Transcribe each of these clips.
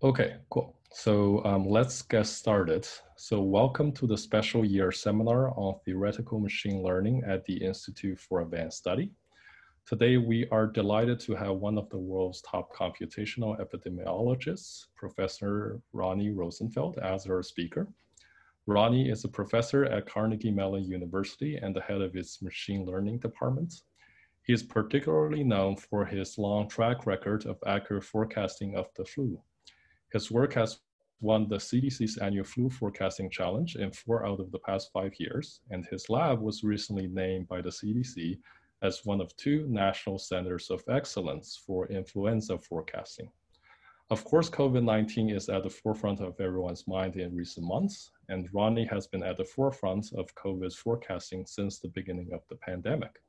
Okay, cool. So um, let's get started. So welcome to the special year seminar on theoretical machine learning at the Institute for Advanced Study. Today, we are delighted to have one of the world's top computational epidemiologists, Professor Roni Rosenfeld, as our speaker. Roni is a professor at Carnegie Mellon University and the head of its machine learning department. He is particularly known for his long track record of accurate forecasting of the flu. His work has won the CDC's annual flu forecasting challenge in four out of the past five years, and his lab was recently named by the CDC as one of two national centers of excellence for influenza forecasting. Of course, COVID-19 is at the forefront of everyone's mind in recent months, and Roni has been at the forefront of COVID's forecasting since the beginning of the pandemic.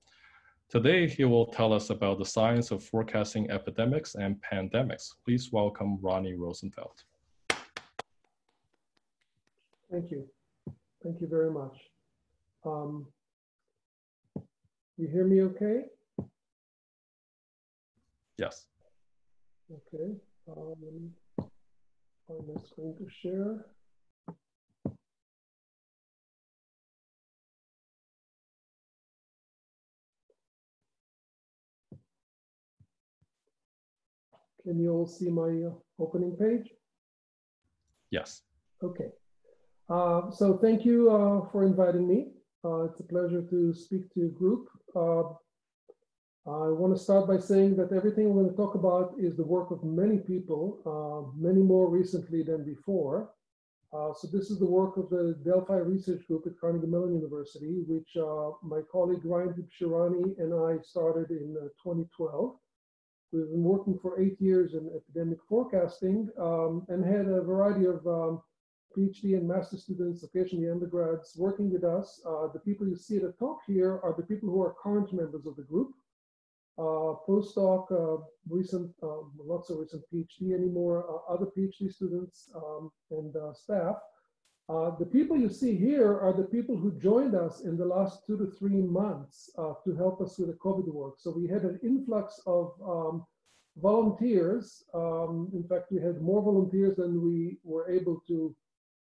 Today, he will tell us about the science of forecasting epidemics and pandemics. Please welcome Roni Rosenfeld. Thank you. Thank you very much. Um, you hear me okay? Yes. Okay. Um, find my screen to share. Can you all see my uh, opening page? Yes. Okay. Uh, so thank you uh, for inviting me. Uh, it's a pleasure to speak to your group. Uh, I want to start by saying that everything we're going to talk about is the work of many people, uh, many more recently than before. so this is the work of the Delphi Research Group at Carnegie Mellon University, which my colleague Ryan Tibshirani and I started in 2012. We've been working for eight years in epidemic forecasting um, and had a variety of um, PhD and master students, occasionally undergrads, working with us. Uh, the people you see at the top here are the people who are current members of the group. Uh, postdoc, uh, recent, uh, not so recent PhD anymore, uh, other PhD students um, and uh, staff. Uh, the people you see here are the people who joined us in the last two to three months uh, to help us with the COVID work. So we had an influx of um, volunteers. Um, in fact, we had more volunteers than we were able to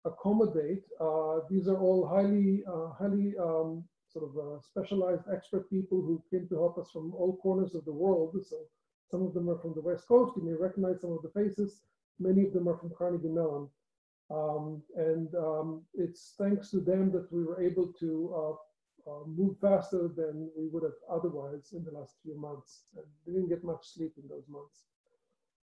accommodate. Uh, these are all highly, uh, highly um, sort of uh, specialized expert people who came to help us from all corners of the world. So some of them are from the West Coast. You may recognize some of the faces. Many of them are from Carnegie Mellon. Um, and um, it's thanks to them that we were able to uh, uh, move faster than we would have otherwise in the last few months. And we didn't get much sleep in those months.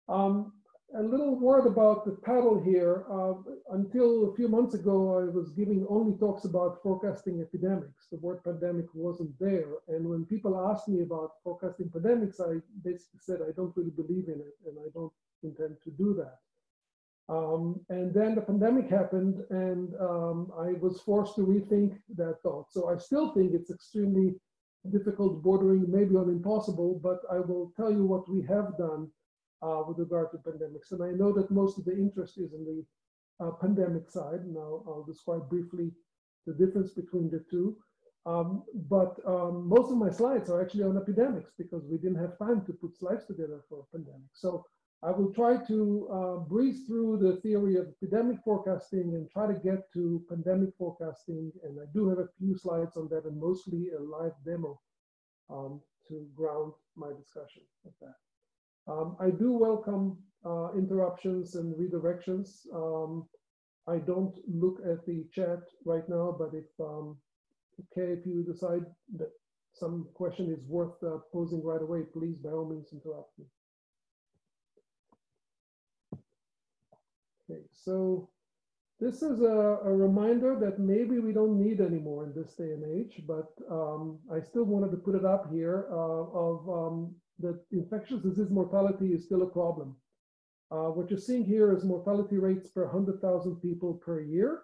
Um, a little word about the paddle here. Uh, until a few months ago, I was giving only talks about forecasting epidemics. The word pandemic wasn't there. And when people asked me about forecasting pandemics, I basically said, I don't really believe in it and I don't intend to do that. Um, and then the pandemic happened, and um, I was forced to rethink that thought. So I still think it's extremely difficult, bordering maybe on impossible, but I will tell you what we have done uh, with regard to pandemics. And I know that most of the interest is in the uh, pandemic side. Now I'll describe briefly the difference between the two. Um, but um, most of my slides are actually on epidemics because we didn't have time to put slides together for a pandemic. So I will try to uh, breeze through the theory of epidemic forecasting and try to get to pandemic forecasting. And I do have a few slides on that and mostly a live demo um, to ground my discussion of that. Um, I do welcome uh, interruptions and redirections. Um, I don't look at the chat right now, but if, um, okay, if you decide that some question is worth uh, posing right away, please by all means interrupt me. Okay, so this is a, a, reminder that maybe we don't need anymore in this day and age, but um, I still wanted to put it up here uh, of um, that infectious disease mortality is still a problem. Uh, what you're seeing here is mortality rates per 100,000 people per year,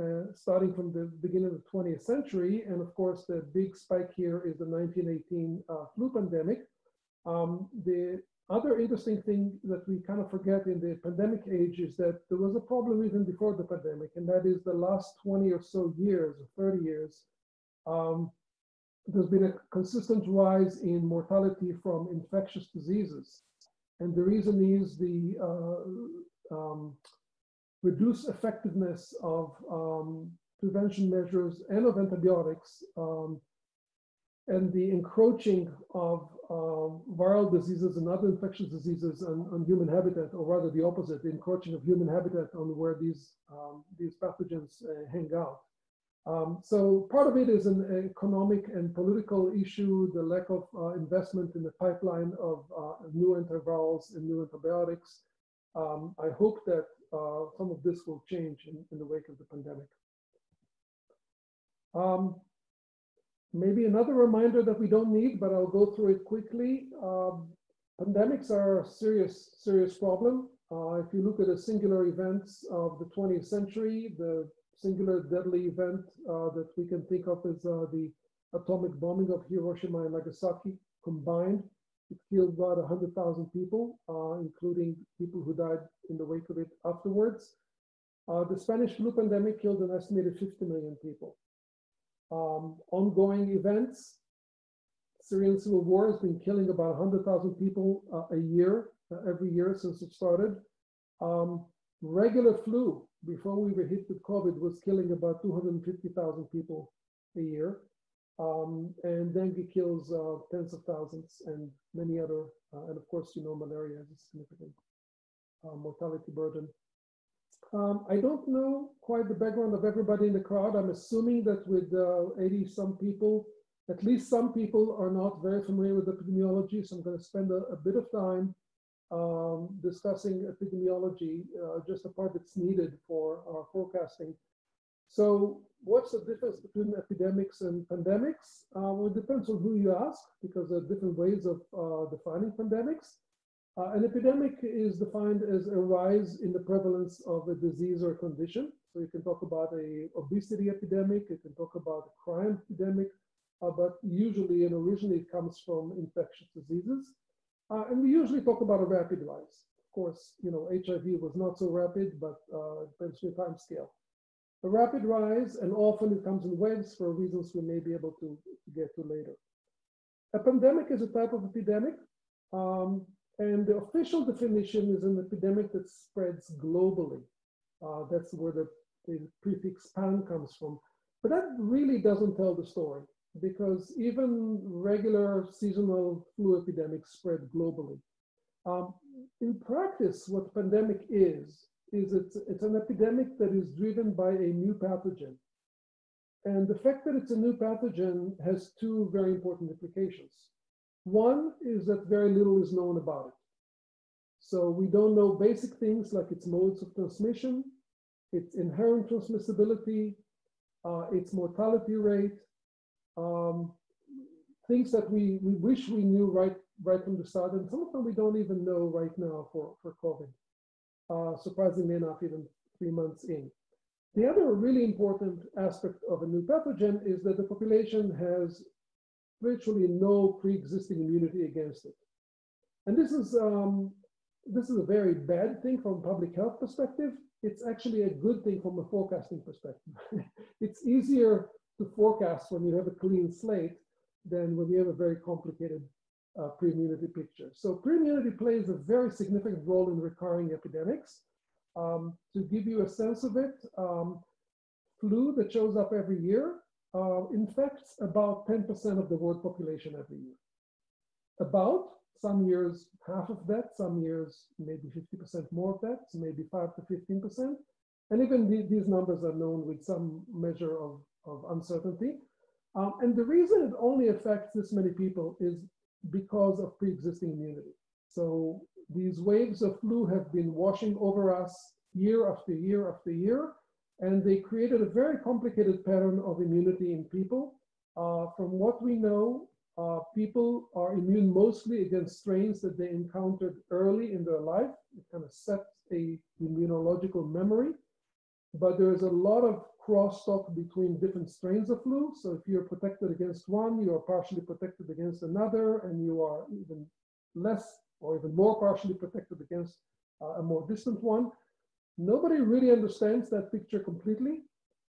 uh, starting from the beginning of the 20th century. And of course, the big spike here is the 1918 uh, flu pandemic. Um, the other interesting thing that we kind of forget in the pandemic age is that there was a problem even before the pandemic, and that is the last 20 or so years, or 30 years, um, there's been a consistent rise in mortality from infectious diseases. And the reason is the uh, um, reduced effectiveness of um, prevention measures and of antibiotics um, and the encroaching of uh, viral diseases and other infectious diseases on, on, human habitat, or rather the opposite, the encroaching of human habitat on where these, um, these pathogens uh, hang out. Um, so part of it is an economic and political issue, the lack of uh, investment in the pipeline of uh, new antivirals and new antibiotics. Um, I hope that uh, some of this will change in, in, the wake of the pandemic. Maybe another reminder that we don't need, but I'll go through it quickly. Um, pandemics are a serious, serious problem. Uh, if you look at the singular events of the 20th century, the singular deadly event uh, that we can think of is uh, the atomic bombing of Hiroshima and Nagasaki combined. It killed about 100,000 people, uh, including people who died in the wake of it afterwards. Uh, the Spanish flu pandemic killed an estimated 50 million people. Um, ongoing events, Syrian civil war has been killing about 100,000 people uh, a year, uh, every year since it started. Um, regular flu before we were hit with COVID was killing about 250,000 people a year. Um, and dengue kills uh, tens of thousands and many other, uh, and of course, you know, malaria has a significant uh, mortality burden. Um, I don't know quite the background of everybody in the crowd. I'm assuming that with uh, 80 some people, at least some people are not very familiar with epidemiology. So I'm going to spend a, a bit of time um, discussing epidemiology, uh, just the part that's needed for our forecasting. So what's the difference between epidemics and pandemics? Uh, well, it depends on who you ask, because there are different ways of uh, defining pandemics. Uh, an epidemic is defined as a rise in the prevalence of a disease or condition. So you can talk about a obesity epidemic, you can talk about a crime epidemic, uh, but usually and originally it comes from infectious diseases. Uh, and we usually talk about a rapid rise. Of course, you know, HIV was not so rapid, but uh, depends on your time scale. A rapid rise, and often it comes in waves for reasons we may be able to, to get to later. A pandemic is a type of epidemic, um, and the official definition is an epidemic that spreads globally. Uh, that's where the, the prefix pan comes from. But that really doesn't tell the story because even regular seasonal flu epidemics spread globally. Um, in practice, what pandemic is, is it's, it's an epidemic that is driven by a new pathogen. And the fact that it's a new pathogen has two very important implications. One is that very little is known about it. So we don't know basic things like its modes of transmission, its inherent transmissibility, uh, its mortality rate, um, things that we, we wish we knew right, right from the start, and some of them we don't even know right now for, for COVID, uh, surprisingly enough, even three months in. The other really important aspect of a new pathogen is that the population has virtually no pre-existing immunity against it. And this is, um, this is a very bad thing from public health perspective. It's actually a good thing from a forecasting perspective. it's easier to forecast when you have a clean slate than when you have a very complicated uh, pre-immunity picture. So pre-immunity plays a very significant role in recurring epidemics. Um, to give you a sense of it, um, flu that shows up every year uh, infects about 10% of the world population every year. About some years, half of that, some years, maybe 50% more of that, so maybe 5 to 15%. And even the, these numbers are known with some measure of of uncertainty. Um, and the reason it only affects this many people is because of pre-existing immunity. So these waves of flu have been washing over us year after year after year, and they created a very complicated pattern of immunity in people. Uh, from what we know, uh, people are immune mostly against strains that they encountered early in their life. It kind of sets a immunological memory. But there's a lot of crosstalk between different strains of flu. So if you're protected against one, you are partially protected against another, and you are even less or even more partially protected against uh, a more distant one. Nobody really understands that picture completely,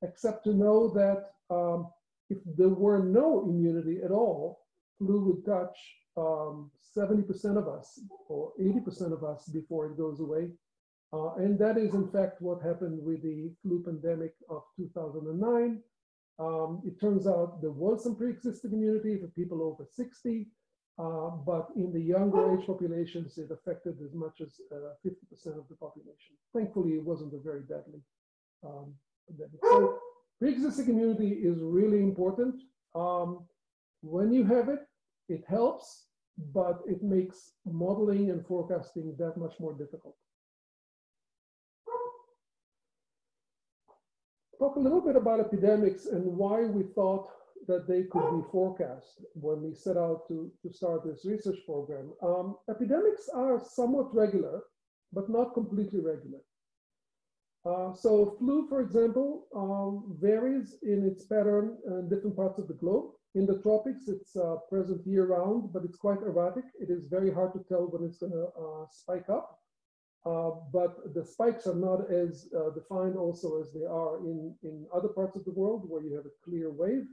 except to know that um, if there were no immunity at all, flu would touch 70% um, of us or 80% of us before it goes away. Uh, and that is in fact what happened with the flu pandemic of 2009. Um, it turns out there was some pre-existing immunity for people over 60, uh, but in the younger age populations, it affected as much as 50% uh, of the population. Thankfully, it wasn't a very deadly um. So pre-existing immunity is really important. Um, when you have it, it helps, but it makes modeling and forecasting that much more difficult. Talk a little bit about epidemics and why we thought that they could be forecast when we set out to, to start this research program. Um, epidemics are somewhat regular, but not completely regular. Uh, so flu, for example, um, varies in its pattern in different parts of the globe. In the tropics, it's uh, present year round, but it's quite erratic. It is very hard to tell when it's going to uh, spike up. Uh, but the spikes are not as uh, defined also as they are in, in other parts of the world where you have a clear wave.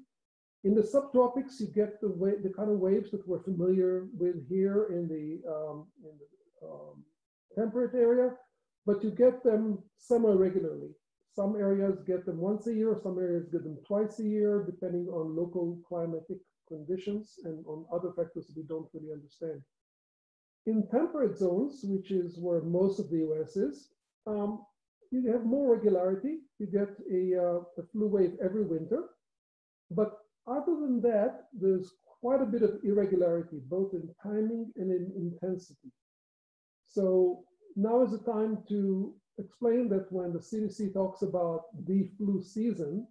In the subtropics, you get the, way, the kind of waves that we're familiar with here in the, um, in the um, temperate area, but you get them semi-regularly. Some areas get them once a year, some areas get them twice a year, depending on local climatic conditions and on other factors we don't really understand. In temperate zones, which is where most of the US is, um, you have more regularity. You get a, uh, a flu wave every winter. But other than that, there's quite a bit of irregularity, both in timing and in intensity. So now is the time to explain that when the CDC talks about the flu season,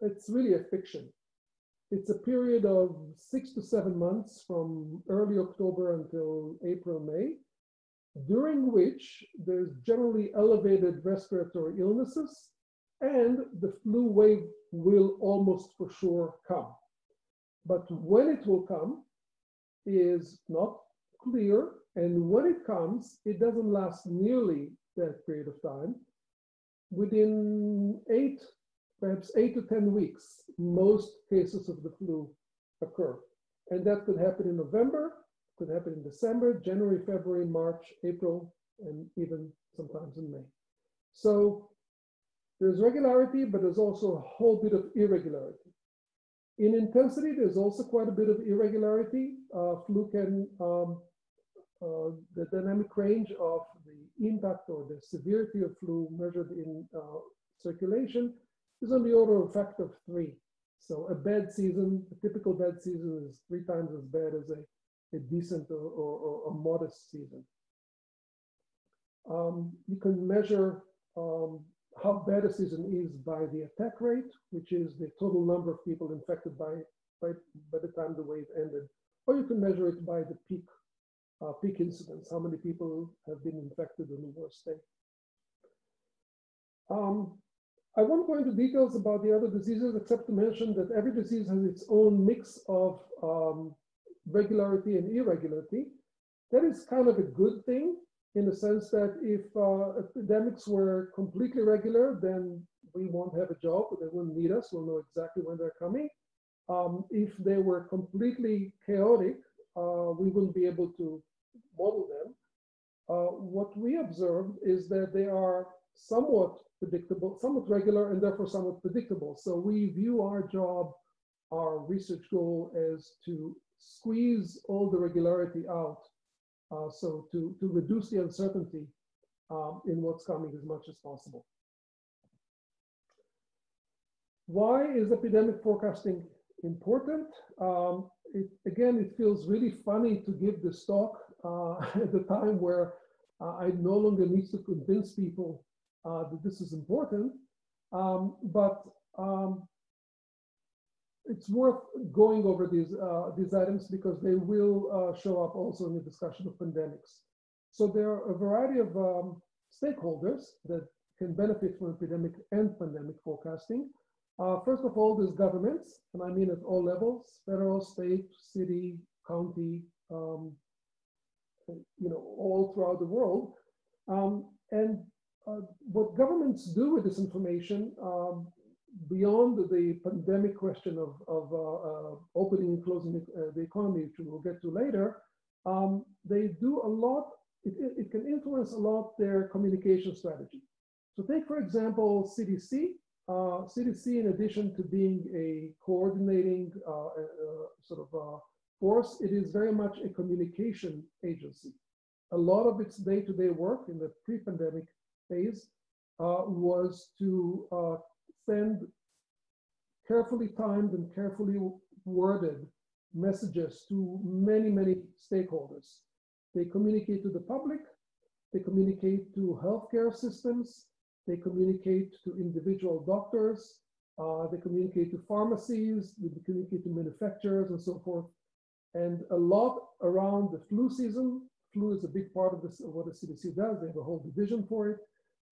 it's really a fiction. It's a period of six to seven months from early October until April, May, during which there's generally elevated respiratory illnesses and the flu wave will almost for sure come. But when it will come is not clear. And when it comes, it doesn't last nearly that period of time. Within eight, perhaps eight to 10 weeks, most cases of the flu occur. And that could happen in November, could happen in December, January, February, March, April, and even sometimes in May. So there's regularity, but there's also a whole bit of irregularity. In intensity, there's also quite a bit of irregularity. Uh, flu can um, uh, the dynamic range of the impact or the severity of flu measured in uh, circulation is on the order of factor of three. So a bad season, a typical bad season is three times as bad as a, a decent or, or, or, modest season. Um, you can measure um, how bad a season is by the attack rate, which is the total number of people infected by, by, by the time the wave ended, or you can measure it by the peak uh, peak incidence, how many people have been infected in the worst day. Um, I won't go into details about the other diseases, except to mention that every disease has its own mix of um, regularity and irregularity. That is kind of a good thing in the sense that if uh, epidemics were completely regular, then we won't have a job, they wouldn't need us, we'll know exactly when they're coming. Um, if they were completely chaotic, uh, we wouldn't be able to model them. Uh, what we observed is that they are somewhat predictable, somewhat regular, and therefore somewhat predictable. So we view our job, our research goal as to squeeze all the regularity out. Uh, so to, to reduce the uncertainty um, in what's coming as much as possible. Why is epidemic forecasting important? Um, it, again, it feels really funny to give this talk uh, at the time where uh, I no longer need to convince people uh, that this is important. Um, but um, it's worth going over these, uh, these items because they will uh, show up also in the discussion of pandemics. So there are a variety of um, stakeholders that can benefit from epidemic and pandemic forecasting. Uh, first of all, there's governments, and I mean at all levels, federal, state, city, county, um, you know, all throughout the world. Um, and uh, what governments do with this information, um, beyond the pandemic question of, of uh, uh, opening and closing the, uh, the, economy, which we'll get to later, um, they do a lot it, it can influence a lot their communication strategy. So take, for example, CDC. Uh, CDC, in addition to being a coordinating uh, uh, sort of force, it is very much a communication agency. A lot of its day-to-day -day work in the pre-pandemic phase uh, was to uh, send carefully timed and carefully worded messages to many, many stakeholders. They communicate to the public, they communicate to healthcare systems, they communicate to individual doctors, uh, they communicate to pharmacies, they communicate to manufacturers and so forth. And a lot around the flu season, flu is a big part of, this, of what the CDC does, they have a whole division for it.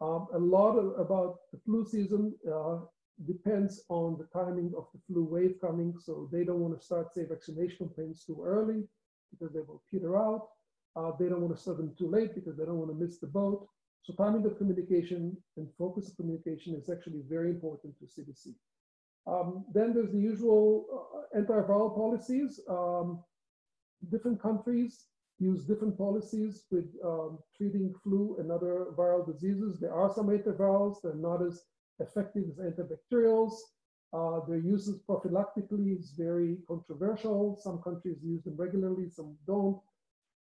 Um, a lot of, about the flu season uh, depends on the timing of the flu wave coming. So they don't want to start, say, vaccination campaigns too early because they will peter out. Uh, they don't want to start them too late because they don't want to miss the boat. So timing of communication and focus of communication is actually very important to CDC. Um, then there's the usual uh, antiviral policies. Um, different countries use different policies with um, treating flu and other viral diseases. There are some antivirals that are not as effective as antibacterials. Uh, their use prophylactically is very controversial. Some countries use them regularly, some don't.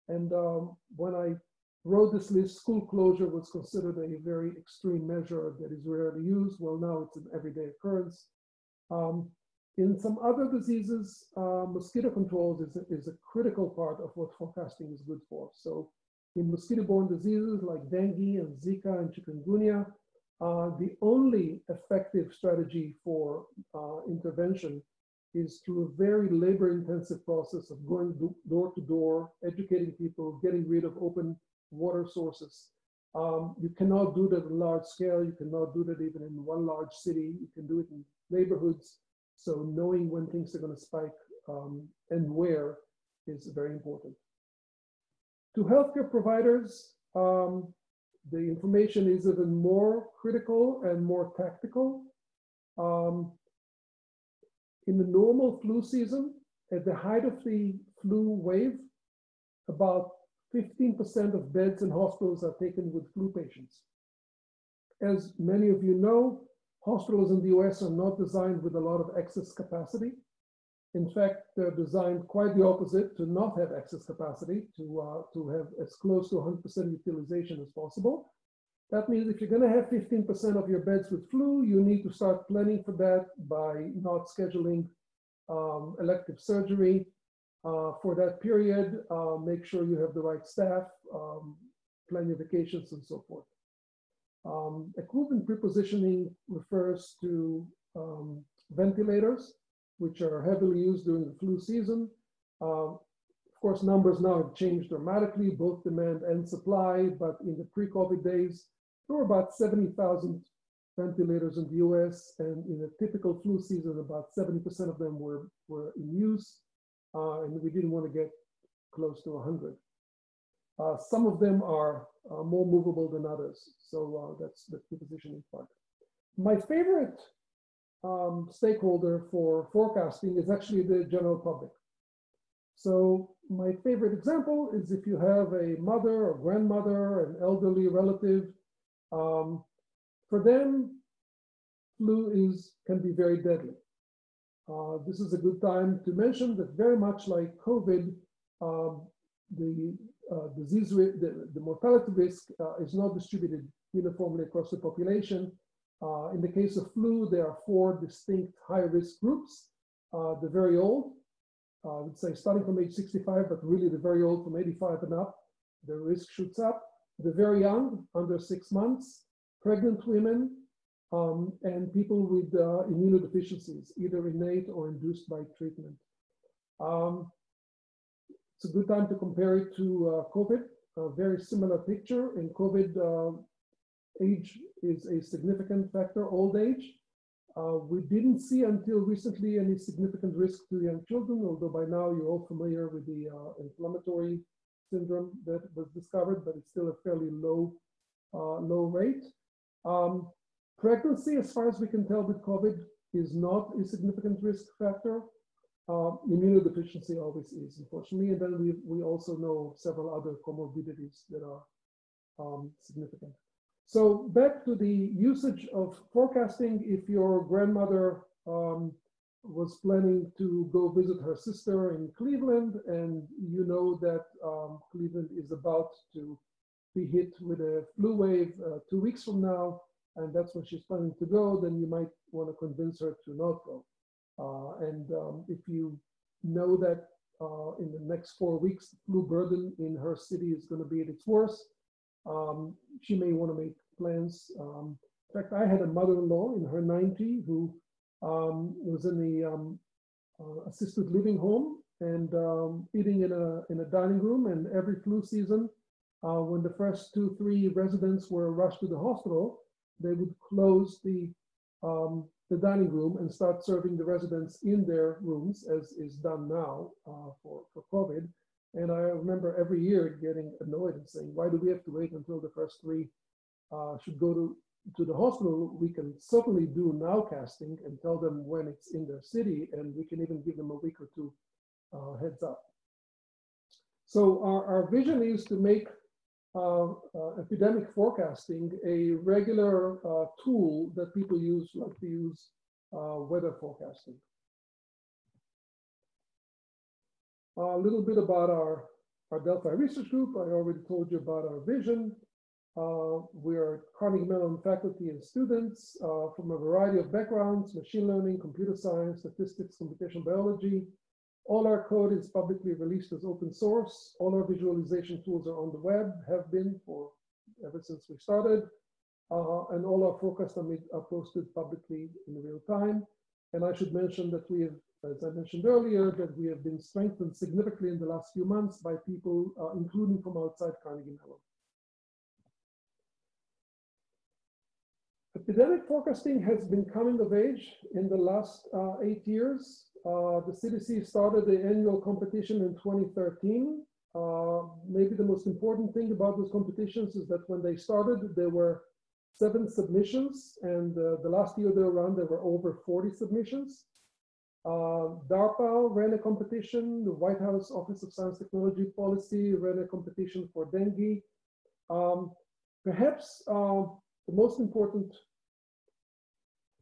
And um, when I wrote this list, school closure was considered a very extreme measure that is rarely used. Well, now it's an everyday occurrence. Um, in some other diseases, uh, mosquito controls is a, is a critical part of what forecasting is good for. So in mosquito-borne diseases like dengue and Zika and chikungunya, uh, the only effective strategy for uh, intervention is through a very labor-intensive process of going door to door, educating people, getting rid of open water sources. Um, you cannot do that in large scale. You cannot do that even in one large city. You can do it in neighborhoods. So knowing when things are going to spike um, and where is very important. To healthcare providers, um, the information is even more critical and more tactical. Um, in the normal flu season, at the height of the flu wave, about 15% of beds in hospitals are taken with flu patients. As many of you know, hospitals in the US are not designed with a lot of excess capacity. In fact, they're designed quite the opposite to not have excess capacity, to, uh, to have as close to 100% utilization as possible. That means if you're going to have 15% of your beds with flu, you need to start planning for that by not scheduling um, elective surgery, uh, for that period, uh, make sure you have the right staff, um, plan your vacations and so forth. Um, equipment prepositioning refers to um, ventilators, which are heavily used during the flu season. Uh, of course, numbers now have changed dramatically, both demand and supply, but in the pre-COVID days, there were about 70,000 ventilators in the US, and in a typical flu season, about 70% of them were, were in use uh, and we didn't want to get close to 100. Uh, some of them are uh, more movable than others, so uh, that's the positioning part. My favorite um, stakeholder for forecasting is actually the general public. So my favorite example is if you have a mother or grandmother, an elderly relative, um, for them, flu is can be very deadly. Uh, this is a good time to mention that very much like COVID, um, the uh, disease rate, the, the, mortality risk uh, is not distributed uniformly across the population. Uh, in the case of flu, there are four distinct high-risk groups. Uh, the very old, I would say starting from age 65, but really the very old from 85 and up, the risk shoots up. The very young, under six months, pregnant women, um, and people with uh, immunodeficiencies, either innate or induced by treatment. Um, it's a good time to compare it to uh, COVID, a very similar picture. In COVID, uh, age is a significant factor, old age. Uh, we didn't see until recently any significant risk to young children, although by now you're all familiar with the uh, inflammatory syndrome that was discovered, but it's still a fairly low, uh, low rate. Um, Pregnancy, as far as we can tell with COVID, is not a significant risk factor. Uh, immunodeficiency always is, unfortunately. And then we, we also know several other comorbidities that are um, significant. So back to the usage of forecasting, if your grandmother um, was planning to go visit her sister in Cleveland and you know that um, Cleveland is about to be hit with a flu wave uh, two weeks from now, and that's when she's planning to go, then you might want to convince her to not go. Uh, and um, if you know that uh, in the next four weeks, the flu burden in her city is going to be at its worst, um, she may want to make plans. Um, in fact, I had a mother-in-law in her 90 who um, was in the um, uh, assisted living home and um, eating in a, in a dining room. And every flu season, uh, when the first two, three residents were rushed to the hospital, they would close the um, the dining room and start serving the residents in their rooms, as is done now uh, for, for COVID. And I remember every year getting annoyed and saying, why do we have to wait until the first three uh, should go to, to the hospital? We can certainly do nowcasting and tell them when it's in their city, and we can even give them a week or two uh, heads up. So our, our vision is to make epidemic forecasting a regular uh, tool that people use, like to use weather forecasting. A little bit about our, our Delphi Research Group. I already told you about our vision. Uh, we are Carnegie Mellon faculty and students uh, from a variety of backgrounds, machine learning, computer science, statistics, computational biology, all our code is publicly released as open source. All our visualization tools are on the web, have been for ever since we started. Uh, and all our forecasts are, are posted publicly in real time. And I should mention that we have, as I mentioned earlier, that we have been strengthened significantly in the last few months by people, uh, including from outside Carnegie Mellon. Epidemic forecasting has been coming of age in the last uh, eight years. Uh, the CDC started the annual competition in 2013. Uh, maybe the most important thing about those competitions is that when they started, there were seven submissions, and uh, the last year they were run, there were over 40 submissions. Uh, DARPA ran a competition, the White House Office of Science Technology Policy ran a competition for dengue. Um, perhaps uh, the most important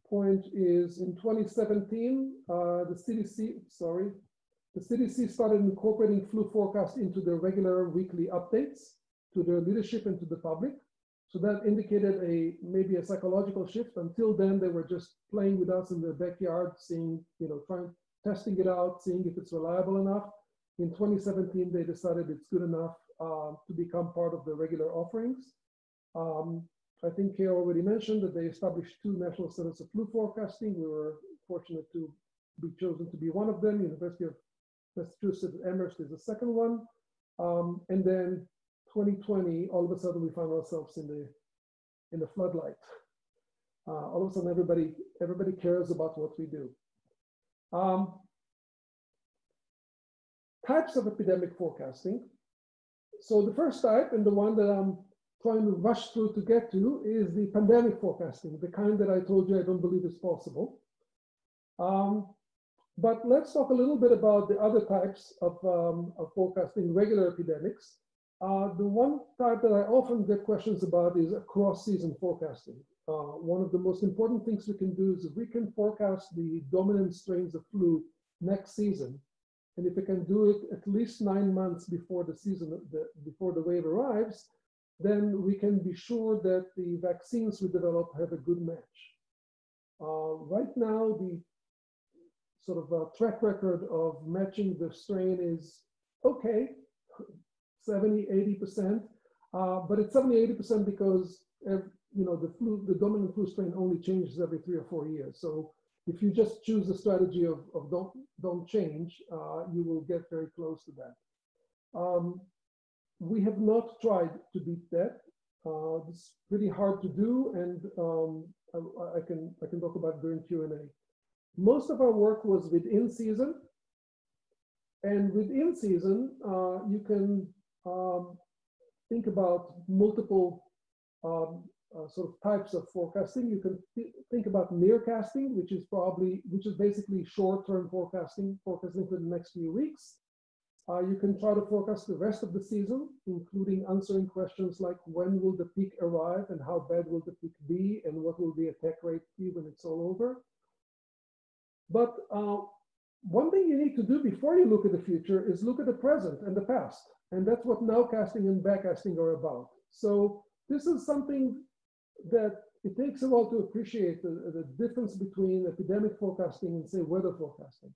point is in 2017, uh, the CDC, sorry, the CDC started incorporating flu forecast into their regular weekly updates to their leadership and to the public. So that indicated a maybe a psychological shift. Until then, they were just playing with us in the backyard, seeing, you know, trying, testing it out, seeing if it's reliable enough. In 2017, they decided it's good enough uh, to become part of the regular offerings. Um, I think Kay already mentioned that they established two national centers of flu forecasting. We were fortunate to be chosen to be one of them. University of Massachusetts Amherst is the second one. Um, and then 2020, all of a sudden we found ourselves in the in the floodlight. Uh, all of a sudden, everybody everybody cares about what we do. Um, types of epidemic forecasting. So the first type, and the one that I'm trying to rush through to get to is the pandemic forecasting, the kind that I told you I don't believe is possible. Um, but let's talk a little bit about the other types of, um, of forecasting regular epidemics. Uh, the one type that I often get questions about is cross-season forecasting. Uh, one of the most important things we can do is if we can forecast the dominant strains of flu next season, and if we can do it at least nine months before the season, the, before the wave arrives, then we can be sure that the vaccines we develop have a good match. Uh, right now, the sort of uh, track record of matching the strain is okay, 70, 80%, uh, but it's 70, 80% because you know the flu, the dominant flu strain only changes every three or four years. So if you just choose the strategy of, of don't don't change, uh, you will get very close to that. Um, we have not tried to beat that. Uh, it's pretty hard to do, and um, I, I, can I can talk about during Q and A. Most of our work was within season, and within season, uh, you can um, think about multiple um, uh, sort of types of forecasting. You can th think about nearcasting, which is probably, which is basically short-term forecasting, forecasting for the next few weeks. Uh, you can try to forecast the rest of the season, including answering questions like when will the peak arrive and how bad will the peak be and what will the attack rate be when it's all over. But uh, one thing you need to do before you look at the future is look at the present and the past. And that's what nowcasting and backcasting are about. So this is something that it takes a while to appreciate the, the difference between epidemic forecasting and say weather forecasting.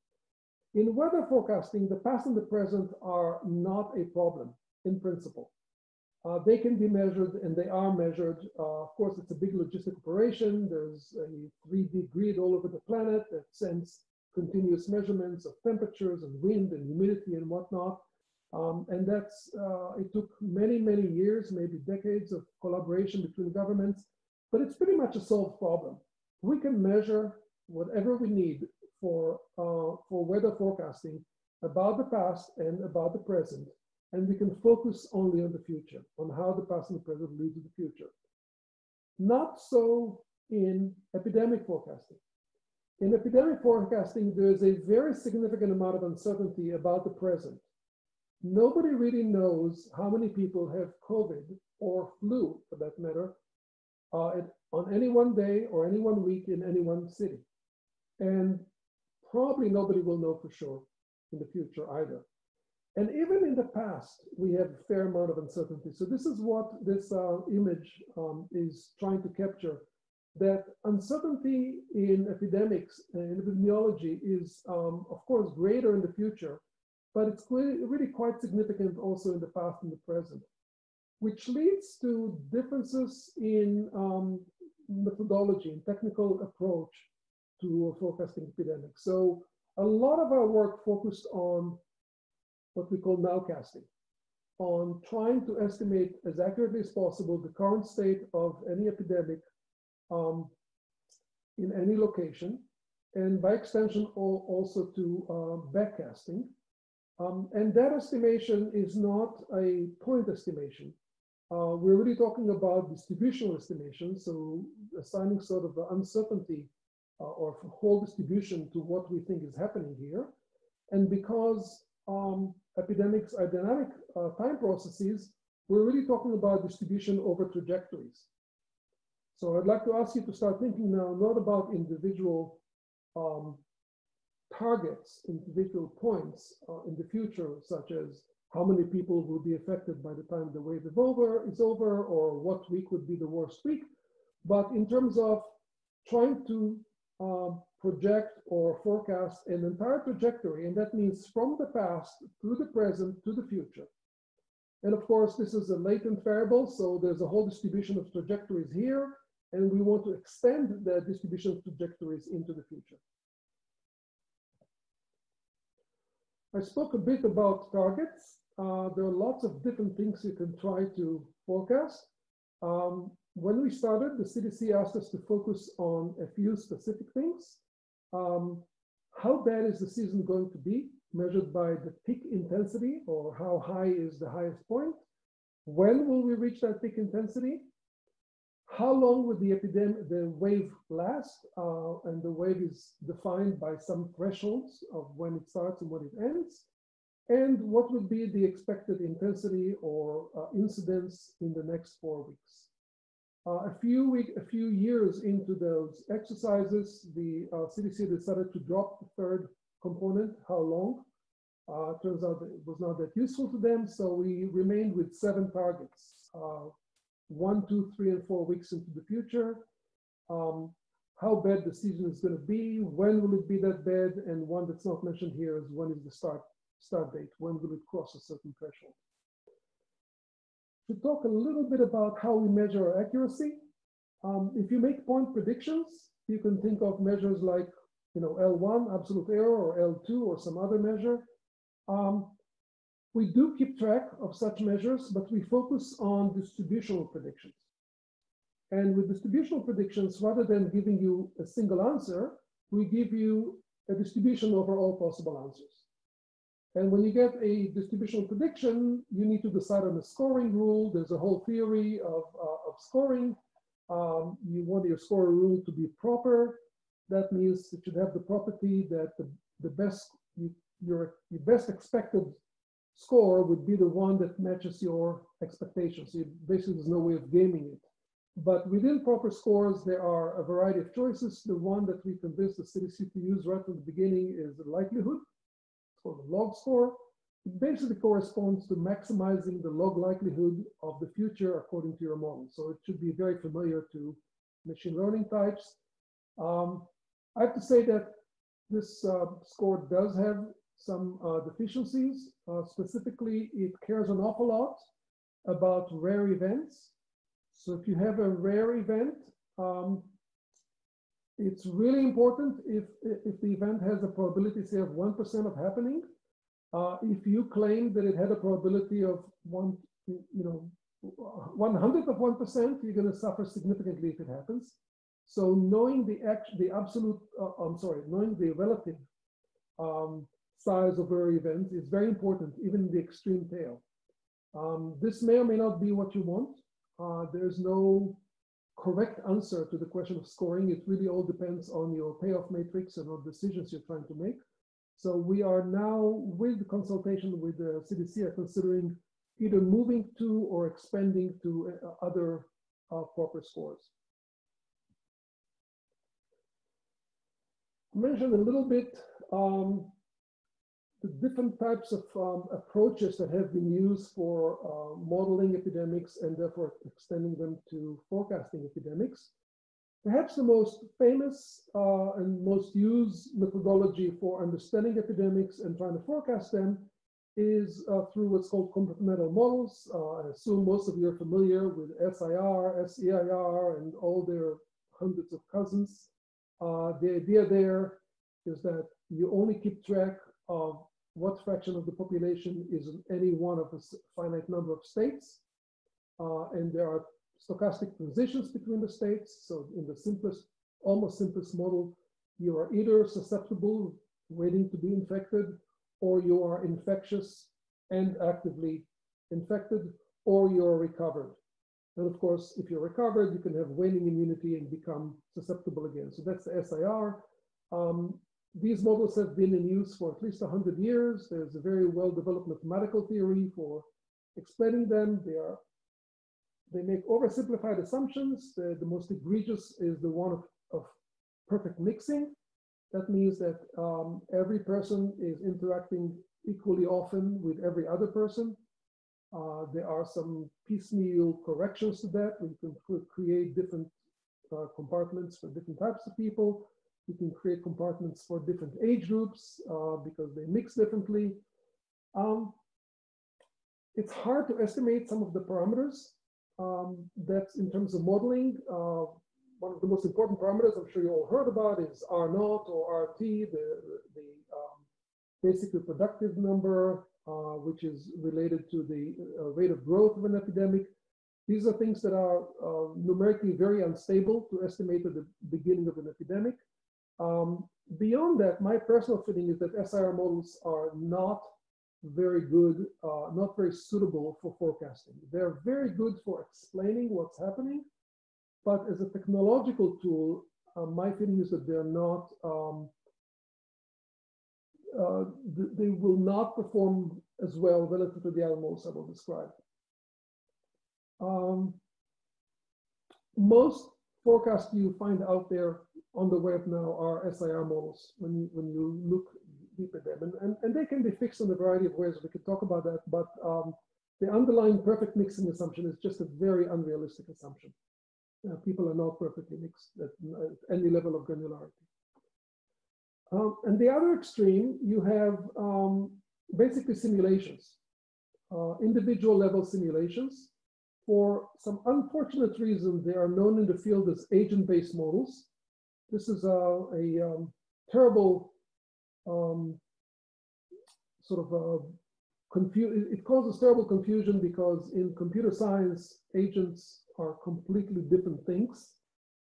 In weather forecasting, the past and the present are not a problem in principle. Uh, they can be measured and they are measured. Uh, of course, it's a big logistic operation. There's a 3D grid all over the planet that sends continuous measurements of temperatures and wind and humidity and whatnot. Um, and that's, uh, it took many, many years, maybe decades of collaboration between governments but it's pretty much a solved problem. We can measure whatever we need for, uh, for weather forecasting about the past and about the present, and we can focus only on the future, on how the past and the present lead to the future. Not so in epidemic forecasting. In epidemic forecasting, there's a very significant amount of uncertainty about the present. Nobody really knows how many people have COVID or flu, for that matter, uh, on any one day or any one week in any one city. And probably nobody will know for sure in the future either. And even in the past, we have a fair amount of uncertainty. So this is what this uh, image um, is trying to capture, that uncertainty in epidemics and epidemiology is, um, of course, greater in the future, but it's really quite significant also in the past and the present which leads to differences in um, methodology and technical approach to forecasting epidemics. So a lot of our work focused on what we call nowcasting, on trying to estimate as accurately as possible the current state of any epidemic um, in any location, and by extension also to uh, backcasting. Um, and that estimation is not a point estimation. Uh, we're really talking about distributional estimation, so assigning sort of the uncertainty or whole distribution to what we think is happening here. And because um, epidemics are dynamic uh, time processes, we're really talking about distribution over trajectories. So I'd like to ask you to start thinking now not about individual um, targets, individual points uh, in the future, such as how many people will be affected by the time the wave is over, is over or what week would be the worst week. But in terms of trying to um, project or forecast an entire trajectory, and that means from the past through the present to the future. And of course, this is a latent variable, so there's a whole distribution of trajectories here, and we want to extend the distribution of trajectories into the future. I spoke a bit about targets uh, there are lots of different things you can try to forecast. Um, when we started, the CDC asked us to focus on a few specific things. Um, how bad is the season going to be, measured by the peak intensity, or how high is the highest point? When will we reach that peak intensity? How long will the epidemic, the wave last? Uh, and the wave is defined by some thresholds of when it starts and when it ends and what would be the expected intensity or uh, incidence in the next four weeks. Uh, a few week, a few years into those exercises, the uh, CDC decided to drop the third component, how long. Uh, turns out it was not that useful to them, so we remained with seven targets, uh, one, two, three, and four weeks into the future. Um, how bad the season is going to be, when will it be that bad, and one that's not mentioned here is when is the start start date, when will it cross a certain threshold. To talk a little bit about how we measure our accuracy, um, if you make point predictions, you can think of measures like you know, L1, absolute error, or L2, or some other measure. Um, we do keep track of such measures, but we focus on distributional predictions. And with distributional predictions, rather than giving you a single answer, we give you a distribution over all possible answers. And when you get a distributional prediction, you need to decide on a scoring rule. There's a whole theory of, uh, of scoring. Um, you want your score rule to be proper. That means it should have the property that the, the best, you, your, your best expected score would be the one that matches your expectations. So basically, there's no way of gaming it. But within proper scores, there are a variety of choices. The one that we convinced the CDC to use right from the beginning is likelihood. Called the log score. It basically corresponds to maximizing the log likelihood of the future according to your model. So it should be very familiar to machine learning types. Um, I have to say that this uh, score does have some uh, deficiencies. Uh, specifically, it cares an awful lot about rare events. So if you have a rare event, um, it's really important if, if the event has a probability, say, of 1% of happening. Uh, if you claim that it had a probability of one, you know, one hundredth of 1%, you're going to suffer significantly if it happens. So knowing the act, the absolute, uh, I'm sorry, knowing the relative um, size of rare events is very important, even in the extreme tail. Um, this may or may not be what you want. Uh, there's no correct answer to the question of scoring. It really all depends on your payoff matrix and what decisions you're trying to make. So we are now, with consultation with the CDC, are considering either moving to or expanding to uh, other uh, proper scores. I mentioned a little bit um, the different types of um, approaches that have been used for uh, modeling epidemics and therefore extending them to forecasting epidemics. Perhaps the most famous uh, and most used methodology for understanding epidemics and trying to forecast them is uh, through what's called compartmental models. Uh, I assume most of you are familiar with SIR, SEIR, and all their hundreds of cousins. Uh, the idea there is that you only keep track of what fraction of the population is in any one of a finite number of states. Uh, and there are stochastic transitions between the states. So in the simplest, almost simplest model, you are either susceptible, waiting to be infected, or you are infectious and actively infected, or you're recovered. And of course, if you're recovered, you can have waning immunity and become susceptible again. So that's the SIR. Um, these models have been in use for at least 100 years. There's a very well-developed mathematical theory for explaining them. They are they make oversimplified assumptions. The, the most egregious is the one of, of perfect mixing. That means that um, every person is interacting equally often with every other person. Uh, there are some piecemeal corrections to that. We can create different uh, compartments for different types of people. You can create compartments for different age groups uh, because they mix differently. Um, it's hard to estimate some of the parameters. Um, that's in terms of modeling. Uh, one of the most important parameters I'm sure you all heard about is R naught or RT, the, the um, basic reproductive number, uh, which is related to the uh, rate of growth of an epidemic. These are things that are uh, numerically very unstable to estimate at the beginning of an epidemic. Um, beyond that, my personal feeling is that SIR models are not very good, uh, not very suitable for forecasting. They're very good for explaining what's happening, but as a technological tool, uh, my feeling is that they're not, um, uh, th they will not perform as well relative to the other models I will describe. Um, most forecasts you find out there on the web now are SIR models when you, when you look deep at them. And, and, and they can be fixed in a variety of ways. We could talk about that, but um, the underlying perfect mixing assumption is just a very unrealistic assumption. Uh, people are not perfectly mixed at, at any level of granularity. Um, and the other extreme, you have um, basically simulations, uh, individual level simulations. For some unfortunate reason, they are known in the field as agent-based models. This is a, a um, terrible um, sort of a confu it causes terrible confusion because in computer science, agents are completely different things.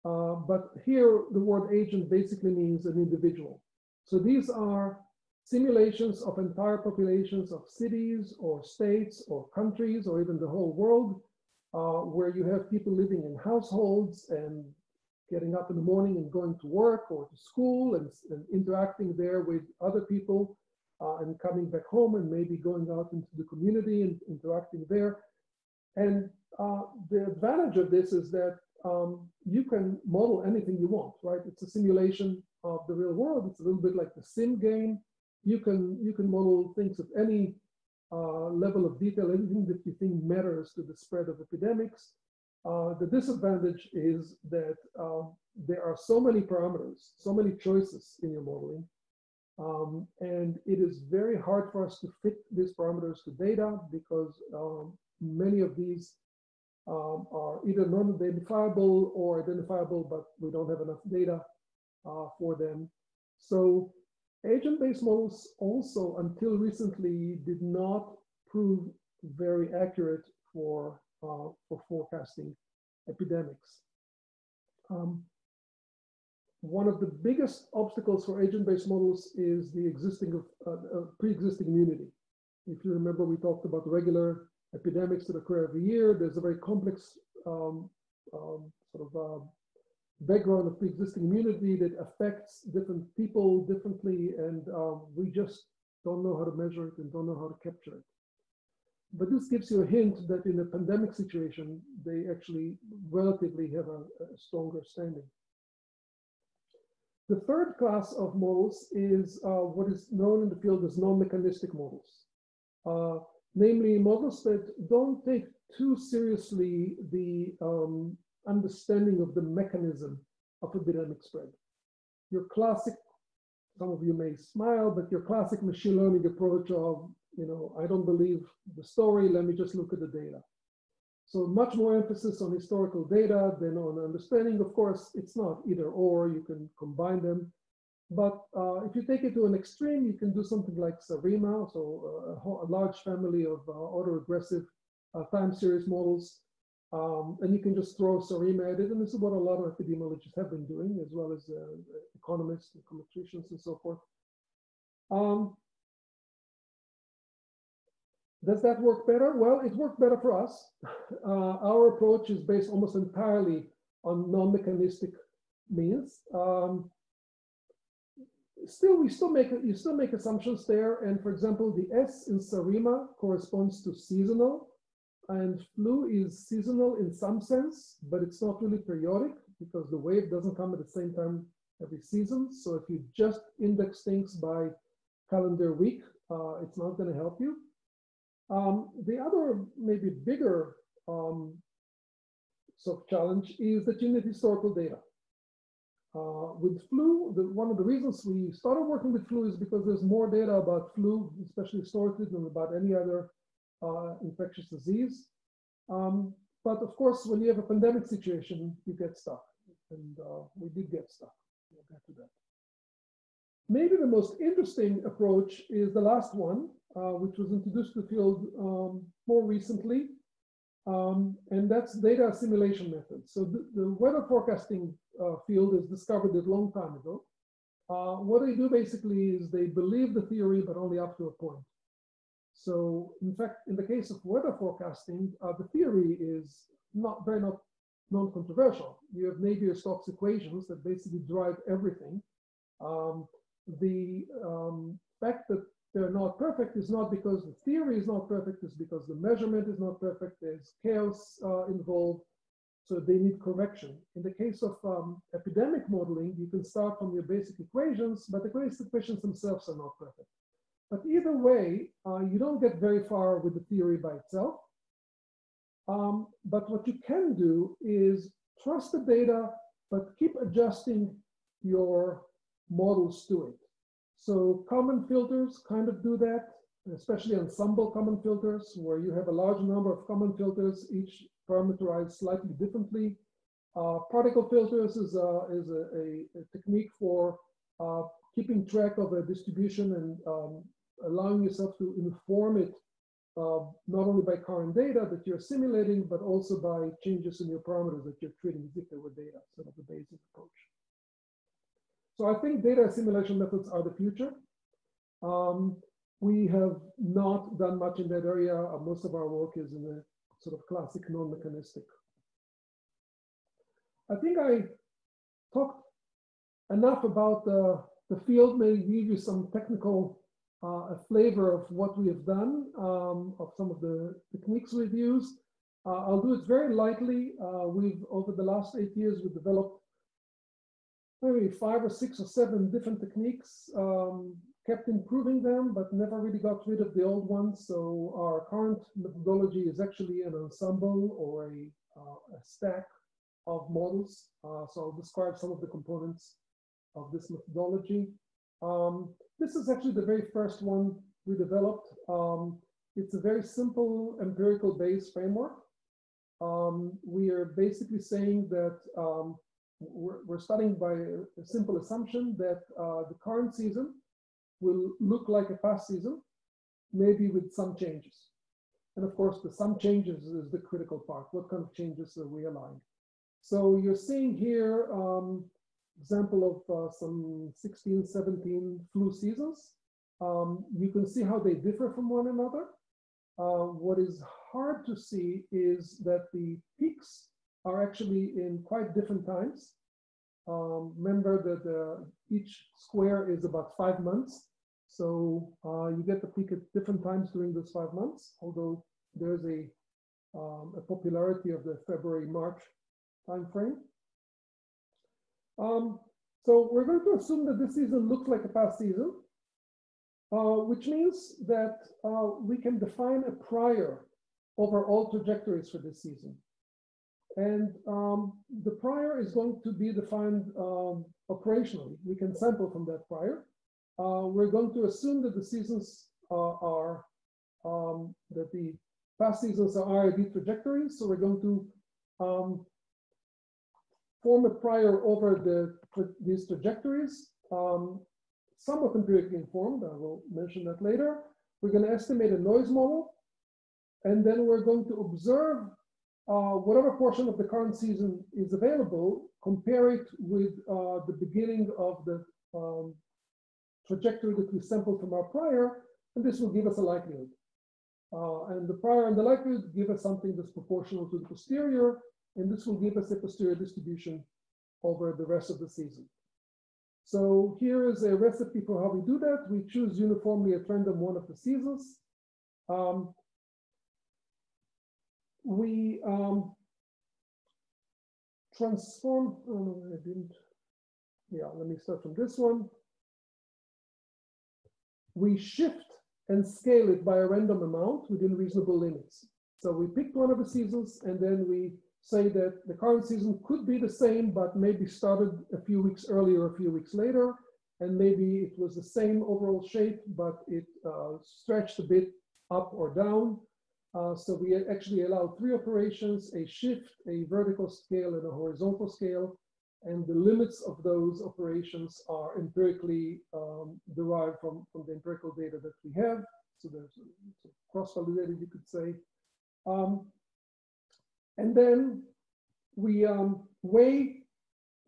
Uh, but here, the word agent basically means an individual. So these are simulations of entire populations of cities or states or countries or even the whole world uh, where you have people living in households and getting up in the morning and going to work or to school and, and interacting there with other people uh, and coming back home and maybe going out into the community and interacting there. And uh, the advantage of this is that um, you can model anything you want, right? It's a simulation of the real world. It's a little bit like the sim game. You can you can model things of any uh, level of detail, anything that you think matters to the spread of epidemics. Uh, the disadvantage is that um, there are so many parameters, so many choices in your modeling, um, and it is very hard for us to fit these parameters to data because um, many of these um, are either non-identifiable or identifiable, but we don't have enough data uh, for them. So agent-based models also, until recently, did not prove very accurate for, uh, for forecasting epidemics. Um, one of the biggest obstacles for agent-based models is the existing of uh, uh, pre-existing immunity. If you remember, we talked about regular epidemics that occur every year. There's a very complex um, um, sort of uh, background of pre-existing immunity that affects different people differently, and um, we just don't know how to measure it and don't know how to capture it. But this gives you a hint that in a pandemic situation, they actually relatively have a, a stronger standing. The third class of models is uh, what is known in the field as non-mechanistic models. Uh, namely models that don't take too seriously the um, understanding of the mechanism of epidemic spread. Your classic, some of you may smile, but your classic machine learning approach of, you know, I don't believe the story, let me just look at the data. So much more emphasis on historical data than on understanding. Of course, it's not either or, you can combine them. But uh, if you take it to an extreme, you can do something like SARIMA, so uh, a, a large family of uh, autoregressive uh, time series models. Um, and you can just throw SARIMA at it. And this is what a lot of epidemiologists have been doing, as well as uh, economists and econometricians and so forth. Um, does that work better? Well, it worked better for us. Uh, our approach is based almost entirely on non-mechanistic means. Um, still, we still make you still make assumptions there. And for example, the S in Sarima corresponds to seasonal, and flu is seasonal in some sense, but it's not really periodic because the wave doesn't come at the same time every season. So if you just index things by calendar week, uh, it's not going to help you. Um, the other maybe bigger um, sort of challenge is that you need historical data. Uh, with flu, the, one of the reasons we started working with flu is because there's more data about flu, especially historically, than about any other uh, infectious disease. Um, but of course, when you have a pandemic situation, you get stuck. And uh, we did get stuck. We'll get to that. Maybe the most interesting approach is the last one, uh, which was introduced to the field um, more recently, um, and that's data assimilation methods. So the, the weather forecasting uh, field is discovered a long time ago. Uh, what they do basically is they believe the theory, but only up to a point. So in fact, in the case of weather forecasting, uh, the theory is not very not non-controversial. You have Navier-Stokes equations that basically drive everything. Um, the um, fact that they're not perfect is not because the theory is not perfect, it's because the measurement is not perfect, there's chaos uh, involved, so they need correction. In the case of um, epidemic modeling, you can start from your basic equations, but the basic equations themselves are not perfect. But either way, uh, you don't get very far with the theory by itself. Um, but what you can do is trust the data, but keep adjusting your models to it. So Kalman filters kind of do that, especially ensemble Kalman filters, where you have a large number of Kalman filters, each parameterized slightly differently. Uh, particle filters is, a, is a, a, a technique for uh, keeping track of a distribution and um, allowing yourself to inform it uh, not only by current data that you're simulating, but also by changes in your parameters that you're treating as if they were data, sort of the basic approach. So I think data assimilation methods are the future. Um, we have not done much in that area. Uh, most of our work is in the sort of classic non-mechanistic. I think I talked enough about the, the field, maybe give you some technical uh, flavor of what we have done, um, of some of the techniques we've used. Uh, I'll do it very lightly. Uh, we've, over the last eight years, we've developed maybe five or six or seven different techniques, um, kept improving them, but never really got rid of the old ones. So our current methodology is actually an ensemble or a, uh, a stack of models. Uh, so I'll describe some of the components of this methodology. Um, this is actually the very first one we developed. Um, it's a very simple empirical Bayes framework. Um, we are basically saying that um, we're, we're, starting by a, a simple assumption that uh, the current season will look like a past season, maybe with some changes. And of course, the some changes is the critical part. What kind of changes are we allowing? So you're seeing here um, example of uh, some 16, 17 flu seasons. Um, you can see how they differ from one another. Uh, what is hard to see is that the peaks are actually in quite different times. Um, remember that each square is about five months. So uh, you get the peak at different times during those five months, although there's a, um, a popularity of the February-March timeframe. Um, so we're going to assume that this season looks like a past season, uh, which means that uh, we can define a prior over all trajectories for this season. And um, the prior is going to be defined um, operationally. We can sample from that prior. Uh, we're going to assume that the seasons uh, are, um, that the past seasons are IID trajectories. So we're going to um, form a prior over the, these trajectories, um, somewhat empirically informed, I will mention that later. We're going to estimate a noise model, and then we're going to observe uh, whatever portion of the current season is available, compare it with uh, the beginning of the um, trajectory that we sampled from our prior, and this will give us a likelihood. Uh, and the prior and the likelihood give us something that's proportional to the posterior, and this will give us a posterior distribution over the rest of the season. So here is a recipe for how we do that. We choose uniformly at random one of the seasons. Um, we um, transform, oh no, I didn't, yeah, let me start from this one. We shift and scale it by a random amount within reasonable limits. So we picked one of the seasons and then we say that the current season could be the same, but maybe started a few weeks earlier, a few weeks later, and maybe it was the same overall shape, but it uh, stretched a bit up or down. Uh, so we actually allow three operations, a shift, a vertical scale, and a horizontal scale. And the limits of those operations are empirically um, derived from, from the empirical data that we have. So there's cross-validated, you could say. Um, and then we um, weigh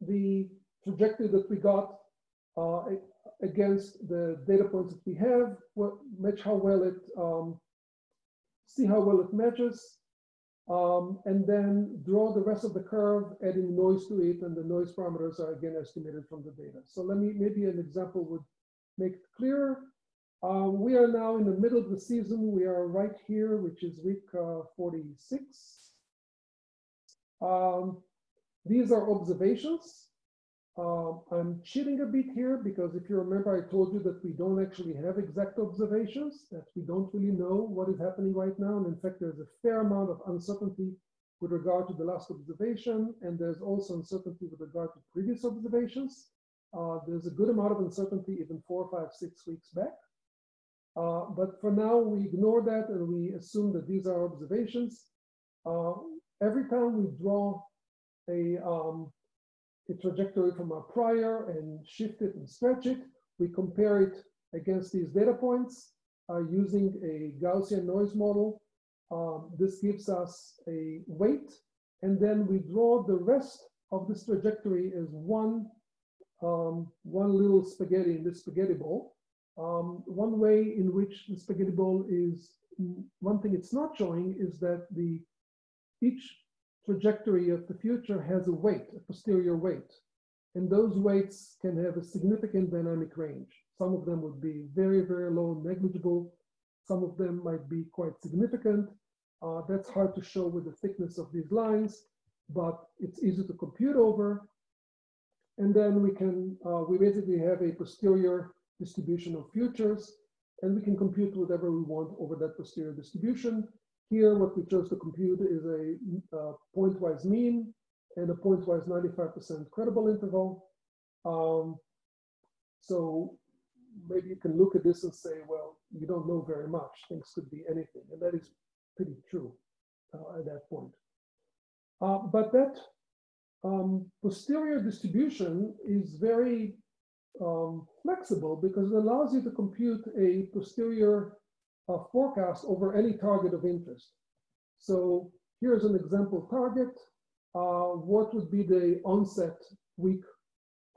the trajectory that we got uh, against the data points that we have, match how well it, um, see how well it matches, um, and then draw the rest of the curve, adding noise to it, and the noise parameters are again estimated from the data. So let me, maybe an example would make it clearer. Um, we are now in the middle of the season. We are right here, which is week uh, 46. Um, these are observations. Uh, I'm cheating a bit here because if you remember, I told you that we don't actually have exact observations, that we don't really know what is happening right now. And in fact, there's a fair amount of uncertainty with regard to the last observation. And there's also uncertainty with regard to previous observations. Uh, there's a good amount of uncertainty even four, five, six weeks back. Uh, but for now, we ignore that and we assume that these are observations. Uh, every time we draw a, um, a trajectory from our prior and shift it and stretch it, we compare it against these data points uh, using a Gaussian noise model. Um, this gives us a weight, and then we draw the rest of this trajectory as one, um, one little spaghetti in this spaghetti bowl. Um, one way in which the spaghetti bowl is, one thing it's not showing is that the each trajectory of the future has a weight, a posterior weight. And those weights can have a significant dynamic range. Some of them would be very, very low, negligible. Some of them might be quite significant. Uh, that's hard to show with the thickness of these lines, but it's easy to compute over. And then we can, uh, we basically have a posterior distribution of futures, and we can compute whatever we want over that posterior distribution. Here, what we chose to compute is a uh, pointwise mean and a pointwise 95% credible interval. Um, so maybe you can look at this and say, well, you don't know very much. Things could be anything. And that is pretty true uh, at that point. Uh, but that um, posterior distribution is very um, flexible because it allows you to compute a posterior uh, forecast over any target of interest. So here's an example target. Uh, what would be the onset week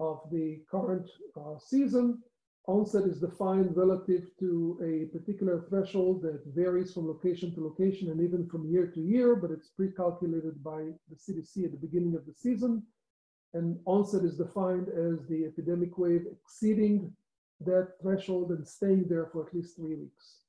of the current uh, season? Onset is defined relative to a particular threshold that varies from location to location and even from year to year, but it's pre-calculated by the CDC at the beginning of the season. And onset is defined as the epidemic wave exceeding that threshold and staying there for at least three weeks.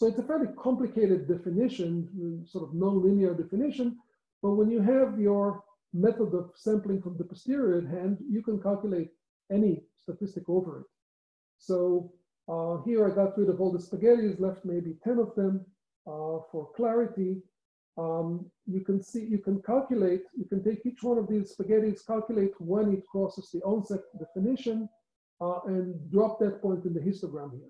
So it's a fairly complicated definition, sort of non-linear definition, but when you have your method of sampling from the posterior hand, you can calculate any statistic over it. So uh, here I got rid of all the spaghettis, left maybe 10 of them uh, for clarity. Um, you can see, you can calculate, you can take each one of these spaghettis, calculate when it crosses the onset definition, uh, and drop that point in the histogram here.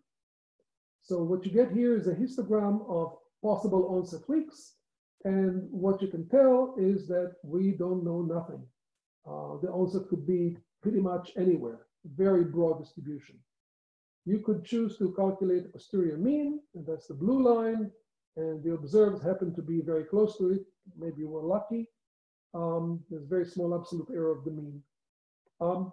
So what you get here is a histogram of possible onset weeks. And what you can tell is that we don't know nothing. Uh, the onset could be pretty much anywhere, very broad distribution. You could choose to calculate posterior mean, and that's the blue line, and the observed happen to be very close to it. Maybe we're lucky. Um, there's very small absolute error of the mean. Um,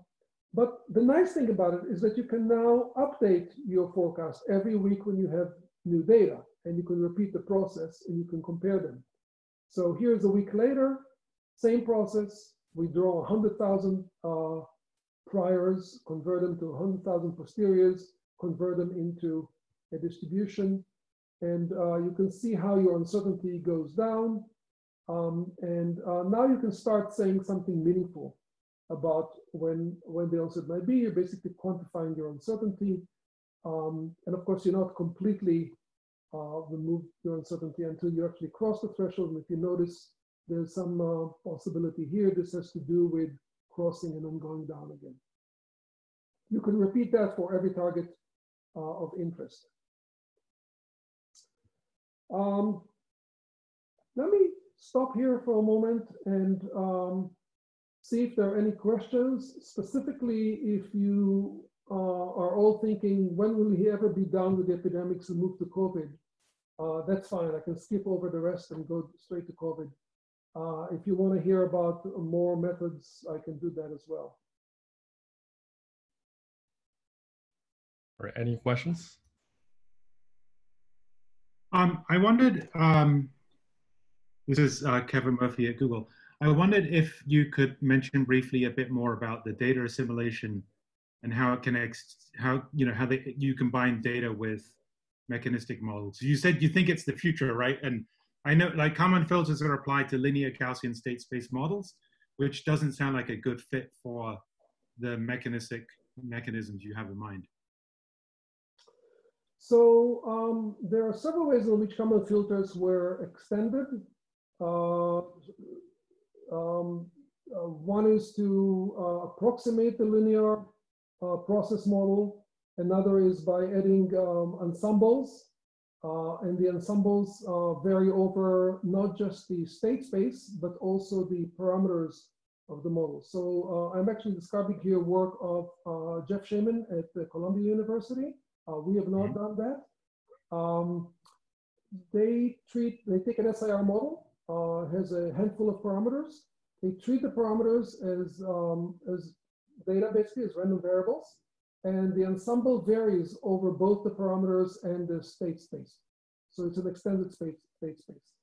but the nice thing about it is that you can now update your forecast every week when you have new data, and you can repeat the process and you can compare them. So here's a week later, same process. We draw 100,000 uh, priors, convert them to 100,000 posteriors, convert them into a distribution. And uh, you can see how your uncertainty goes down. Um, and uh, now you can start saying something meaningful about when, when the onset might be. You're basically quantifying your uncertainty. Um, and of course, you're not completely uh, remove your uncertainty until you actually cross the threshold. And if you notice, there's some uh, possibility here. This has to do with crossing and then going down again. You can repeat that for every target uh, of interest. Um, let me stop here for a moment and um, see if there are any questions, specifically if you uh, are all thinking, when will he ever be done with the epidemics and move to COVID? Uh, that's fine, I can skip over the rest and go straight to COVID. Uh, if you want to hear about more methods, I can do that as well. Or any questions? Um, I wondered, um, this is uh, Kevin Murphy at Google. I wondered if you could mention briefly a bit more about the data assimilation and how it connects, how, you know, how they, you combine data with mechanistic models. You said you think it's the future, right? And I know like Kalman filters are applied to linear Gaussian state space models, which doesn't sound like a good fit for the mechanistic mechanisms you have in mind. So um, there are several ways in which Kalman filters were extended. Uh, um, uh, one is to uh, approximate the linear uh, process model. Another is by adding um, ensembles. Uh, and the ensembles uh, vary over not just the state space, but also the parameters of the model. So I'm actually describing here work of Jeff Shaman at the Columbia University. Uh, we have not mm -hmm. done that. Um, they treat, they take an SIR model, uh, has a handful of parameters. They treat the parameters as, um, as data, basically as random variables. And the ensemble varies over both the parameters and the state space. So it's an extended state, state space.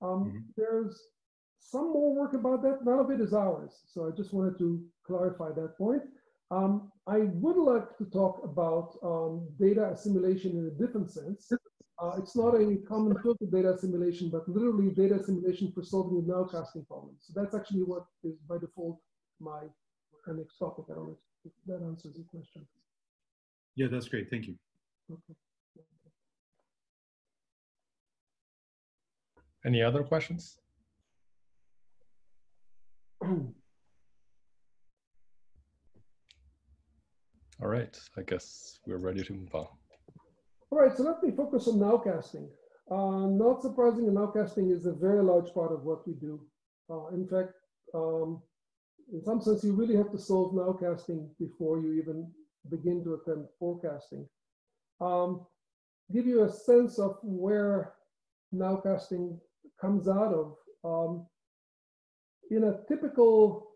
Um, mm -hmm. There's some more work about that. None of it is ours. So I just wanted to clarify that point. Um, I would like to talk about um, data assimilation in a different sense. Uh, it's not a common field of data assimilation, but literally data assimilation for solving the nowcasting problems. So that's actually what is by default my next topic. I don't know if that answers your question. Yeah, that's great. Thank you. Okay. Any other questions? All right, I guess we're ready to move on. All right, so let me focus on nowcasting. Uh, not surprising, nowcasting is a very large part of what we do. Uh, in fact, um, in some sense, you really have to solve nowcasting before you even begin to attempt forecasting. Um, give you a sense of where nowcasting comes out of. Um, in a typical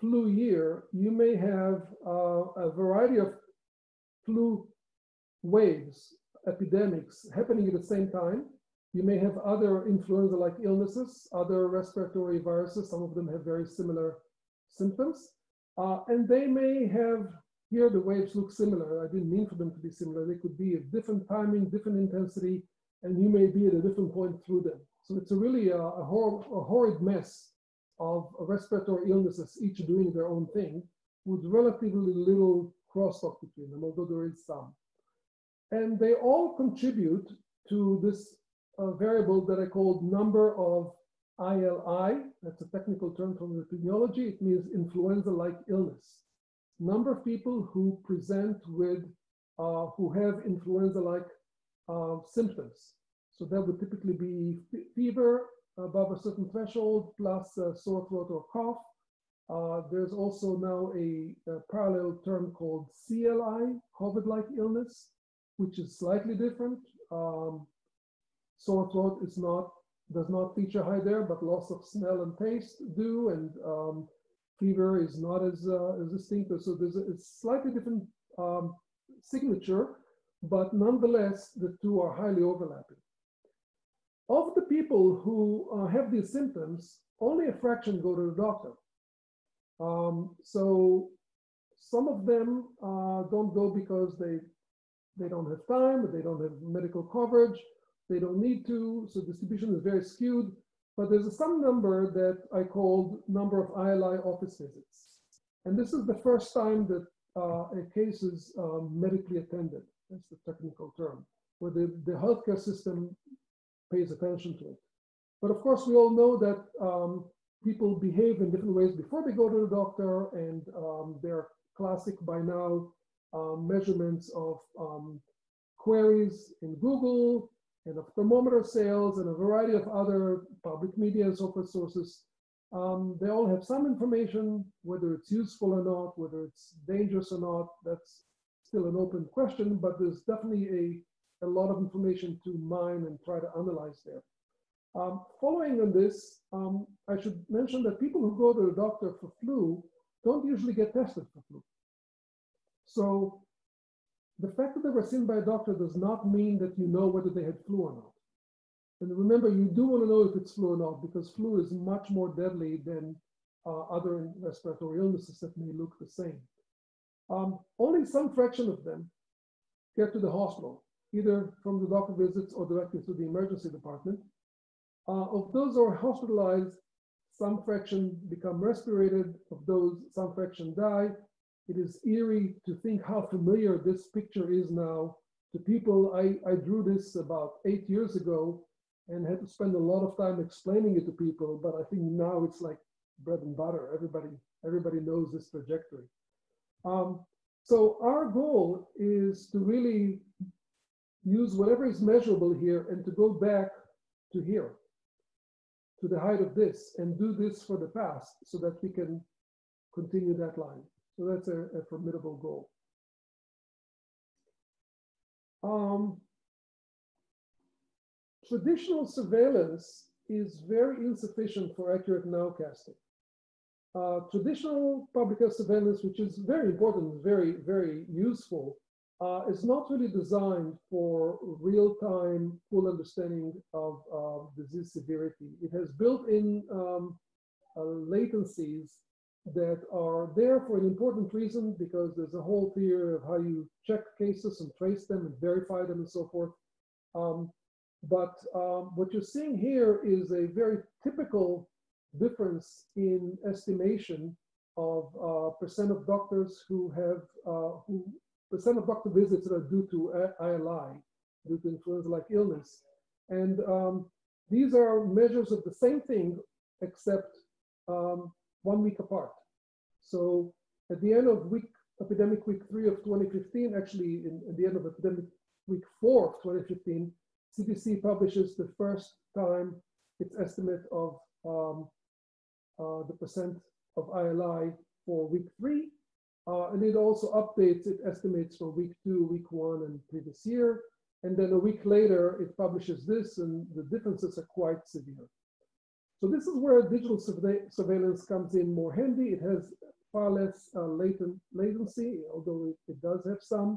flu year, you may have uh, a variety of flu waves, epidemics happening at the same time. You may have other influenza-like illnesses, other respiratory viruses. Some of them have very similar symptoms. Uh, and they may have, here the waves look similar. I didn't mean for them to be similar. They could be at different timing, different intensity, and you may be at a different point through them. So it's a really a, a, hor a horrid mess of respiratory illnesses, each doing their own thing, with relatively little crosstalk between them, although there is some. And they all contribute to this uh, variable that I called number of ILI. That's a technical term from epidemiology. It means influenza-like illness. Number of people who present with, uh, who have influenza-like uh, symptoms. So that would typically be fever above a certain threshold, plus sore throat or cough. Uh, there's also now a, a, parallel term called CLI, COVID-like illness, which is slightly different. Um, sore throat is not does not feature high there, but loss of smell and taste do, and um, fever is not as uh, as distinctive. So there's a, a slightly different um, signature, but nonetheless, the two are highly overlapping. Of the people who uh, have these symptoms, only a fraction go to the doctor. Um, so some of them uh, don't go because they they don't have time, they don't have medical coverage, they don't need to. So distribution is very skewed. But there's a some number that I called number of ILI office visits, and this is the first time that uh, a case is um, medically attended. That's the technical term, where the, the healthcare system pays attention to it. But of course, we all know that um, people behave in different ways before they go to the doctor, and um, there are classic by now um, measurements of um, queries in Google and of thermometer sales and a variety of other public media and so sources. Um, they all have some information, whether it's useful or not, whether it's dangerous or not, that's still an open question, but there's definitely a a lot of information to mine and try to analyze there. Um, following on this, um, I should mention that people who go to the doctor for flu don't usually get tested for flu. So the fact that they were seen by a doctor does not mean that you know whether they had flu or not. And remember, you do want to know if it's flu or not, because flu is much more deadly than uh, other respiratory illnesses that may look the same. Um, only some fraction of them get to the hospital either from the doctor visits or directly to the emergency department. Uh, of those who are hospitalized, some fraction become respirated. Of those, some fraction die. It is eerie to think how familiar this picture is now to people. I, I drew this about eight years ago and had to spend a lot of time explaining it to people, but I think now it's like bread and butter. Everybody, everybody knows this trajectory. Um, so our goal is to really use whatever is measurable here and to go back to here, to the height of this, and do this for the past so that we can continue that line. So that's a, a formidable goal. Um, traditional surveillance is very insufficient for accurate nowcasting. Uh, traditional public health surveillance, which is very important, very, very useful, uh, is not really designed for real-time full understanding of uh, disease severity. It has built-in um, uh, latencies that are there for an important reason because there's a whole theory of how you check cases and trace them and verify them and so forth. Um, but um, what you're seeing here is a very typical difference in estimation of uh, percent of doctors who have uh, who percent of doctor visits that are due to ILI, due to influenza-like illness, and um, these are measures of the same thing except um, one week apart. So at the end of week epidemic week three of 2015, actually in, at the end of epidemic week four of 2015, CDC publishes the first time its estimate of um, uh, the percent of ILI for week three. Uh, and it also updates its estimates for week two, week one, and previous year. And then a week later, it publishes this, and the differences are quite severe. So this is where digital surveillance comes in more handy. It has far less uh, latent latency, although it, it does have some.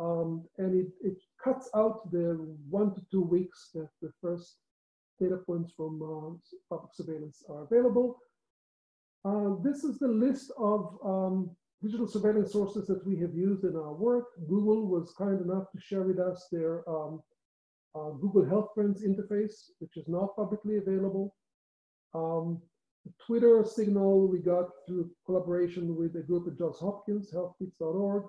Um, and it, it cuts out the one to two weeks that the first data points from uh, public surveillance are available. Uh, this is the list of um, digital surveillance sources that we have used in our work. Google was kind enough to share with us their um, uh, Google Health Trends interface, which is not publicly available. Um, Twitter signal we got through collaboration with a group at Johns Hopkins, healthtweets.org.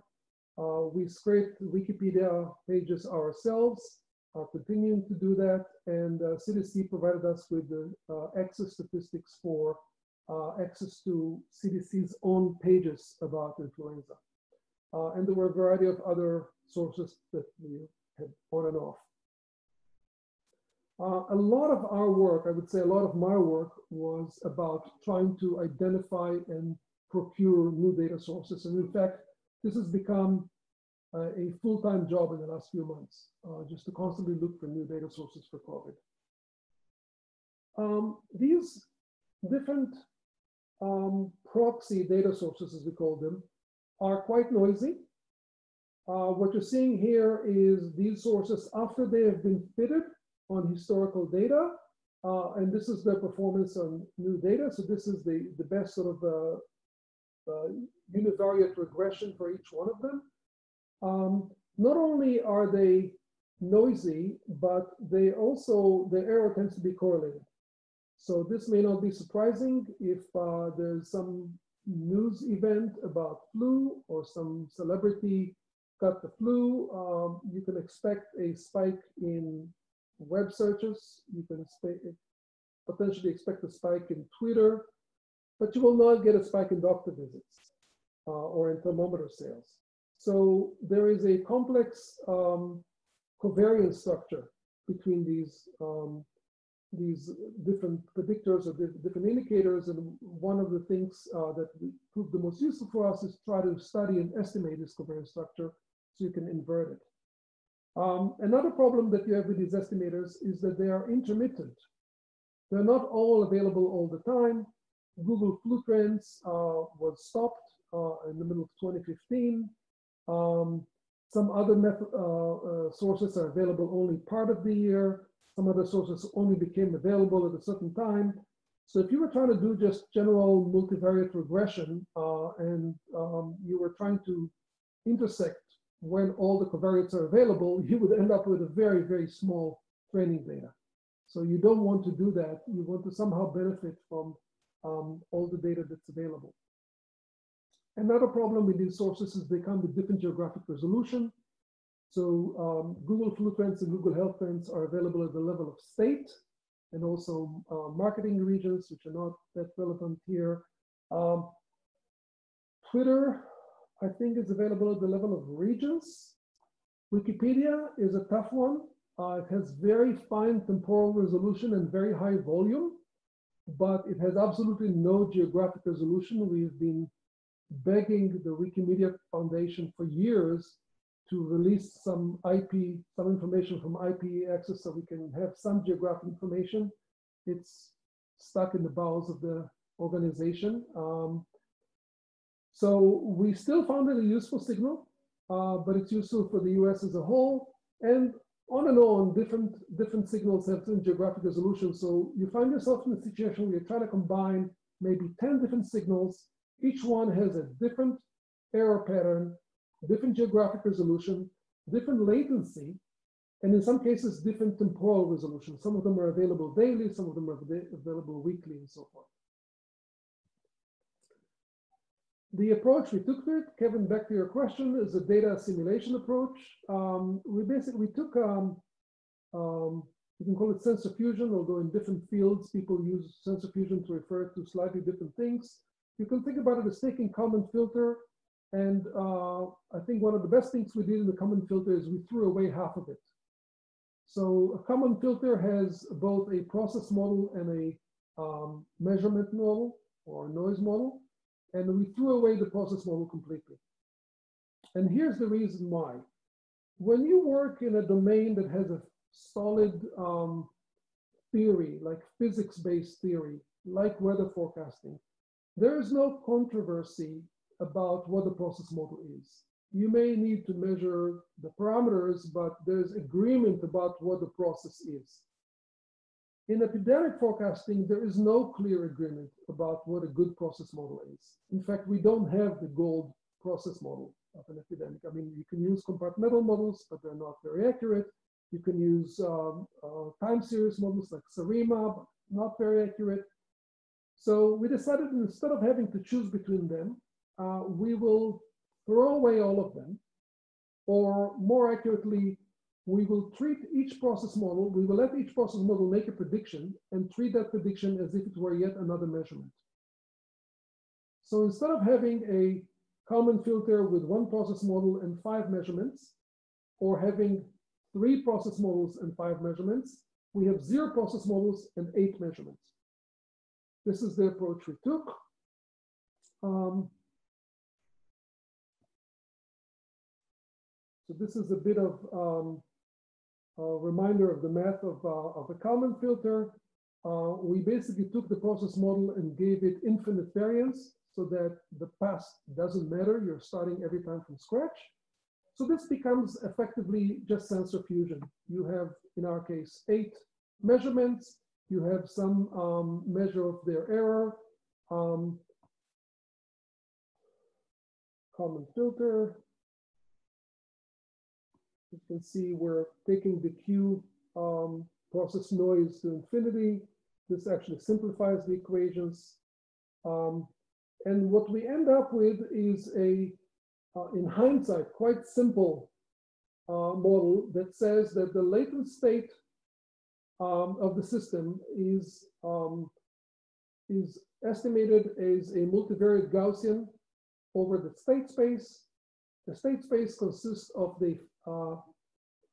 Uh, we scraped Wikipedia pages ourselves, are continuing to do that, and uh, CDC provided us with the uh, access statistics for uh, access to CDC's own pages about influenza. Uh, and there were a variety of other sources that we had on and off. Uh, a lot of our work, I would say a lot of my work was about trying to identify and procure new data sources. And in fact, this has become uh, a full-time job in the last few months, uh, just to constantly look for new data sources for COVID. Um, these different um, proxy data sources, as we call them, are quite noisy. Uh, what you're seeing here is these sources after they have been fitted on historical data, uh, and this is their performance on new data. So this is the, the best sort of uh, uh univariate regression for each one of them. Um, not only are they noisy, but they also, the error tends to be correlated. So this may not be surprising if uh, there's some news event about flu or some celebrity got the flu. Um, you can expect a spike in web searches. You can potentially expect a spike in Twitter, but you will not get a spike in doctor visits uh, or in thermometer sales. So there is a complex um, covariance structure between these um, these different predictors or different indicators. And one of the things uh, that proved the most useful for us is try to study and estimate this covariance structure so you can invert it. Um, another problem that you have with these estimators is that they are intermittent. They're not all available all the time. Google Flu Trends uh, was stopped uh, in the middle of 2015. Um, some other uh, uh, sources are available only part of the year. Some other sources only became available at a certain time. So if you were trying to do just general multivariate regression uh, and um, you were trying to intersect when all the covariates are available, you would end up with a very, very small training data. So you don't want to do that. You want to somehow benefit from um, all the data that's available. Another problem with these sources is they come with different geographic resolution. So um, Google Flu Trends and Google Health Trends are available at the level of state and also uh, marketing regions, which are not that relevant here. Um, Twitter, I think, it's available at the level of regions. Wikipedia is a tough one. Uh, it has very fine temporal resolution and very high volume, but it has absolutely no geographic resolution. We've been begging the Wikimedia Foundation for years to release some IP, some information from IP access so we can have some geographic information. It's stuck in the bowels of the organization. Um, so we still found it a useful signal. uh, but it's useful for the US as a whole. And on and on, different, different signals have different geographic resolution. So you find yourself in a situation where you're trying to combine maybe 10 different signals. Each one has a different error pattern, different geographic resolution, different latency, and in some cases, different temporal resolution. Some of them are available daily, some of them are available weekly, and so forth. The approach we took to it, Kevin, back to your question, is a data assimilation approach. Um, we basically took, um, um, you can call it sensor fusion, although in different fields, people use sensor fusion to refer to slightly different things. You can think about it as taking Kalman filter, and uh, I think one of the best things we did in the Kalman filter is we threw away half of it. So a Kalman filter has both a process model and a um, measurement model or noise model and we threw away the process model completely. And here's the reason why. When you work in a domain that has a solid um, theory, like physics-based theory, like weather forecasting, there is no controversy about what the process model is. You may need to measure the parameters, but there's agreement about what the process is. In epidemic forecasting, there is no clear agreement about what a good process model is. In fact, we don't have the gold process model of an epidemic. I mean, you can use compartmental models, but they're not very accurate. You can use um, uh, time series models like but not very accurate. So we decided instead of having to choose between them, uh, we will throw away all of them, or more accurately, we will treat each process model, we will let each process model make a prediction and treat that prediction as if it were yet another measurement. So instead of having a Kalman filter with one process model and five measurements, or having three process models and five measurements, we have zero process models and eight measurements. This is the approach we took. Um, so this is a bit of um, reminder of the math of, uh, of a Kalman filter. Uh, we basically took the process model and gave it infinite variance so that the past doesn't matter. You're starting every time from scratch. So this becomes effectively just sensor fusion. You have, in our case, eight measurements. You have some um, measure of their error. Um, Kalman filter. You can see we're taking the Q um, process noise to infinity. This actually simplifies the equations. Um, and what we end up with is a, uh, in hindsight, quite simple uh, model that says that the latent state um, of the system is, um, is estimated as a multivariate Gaussian over the state space. The state space consists of the uh,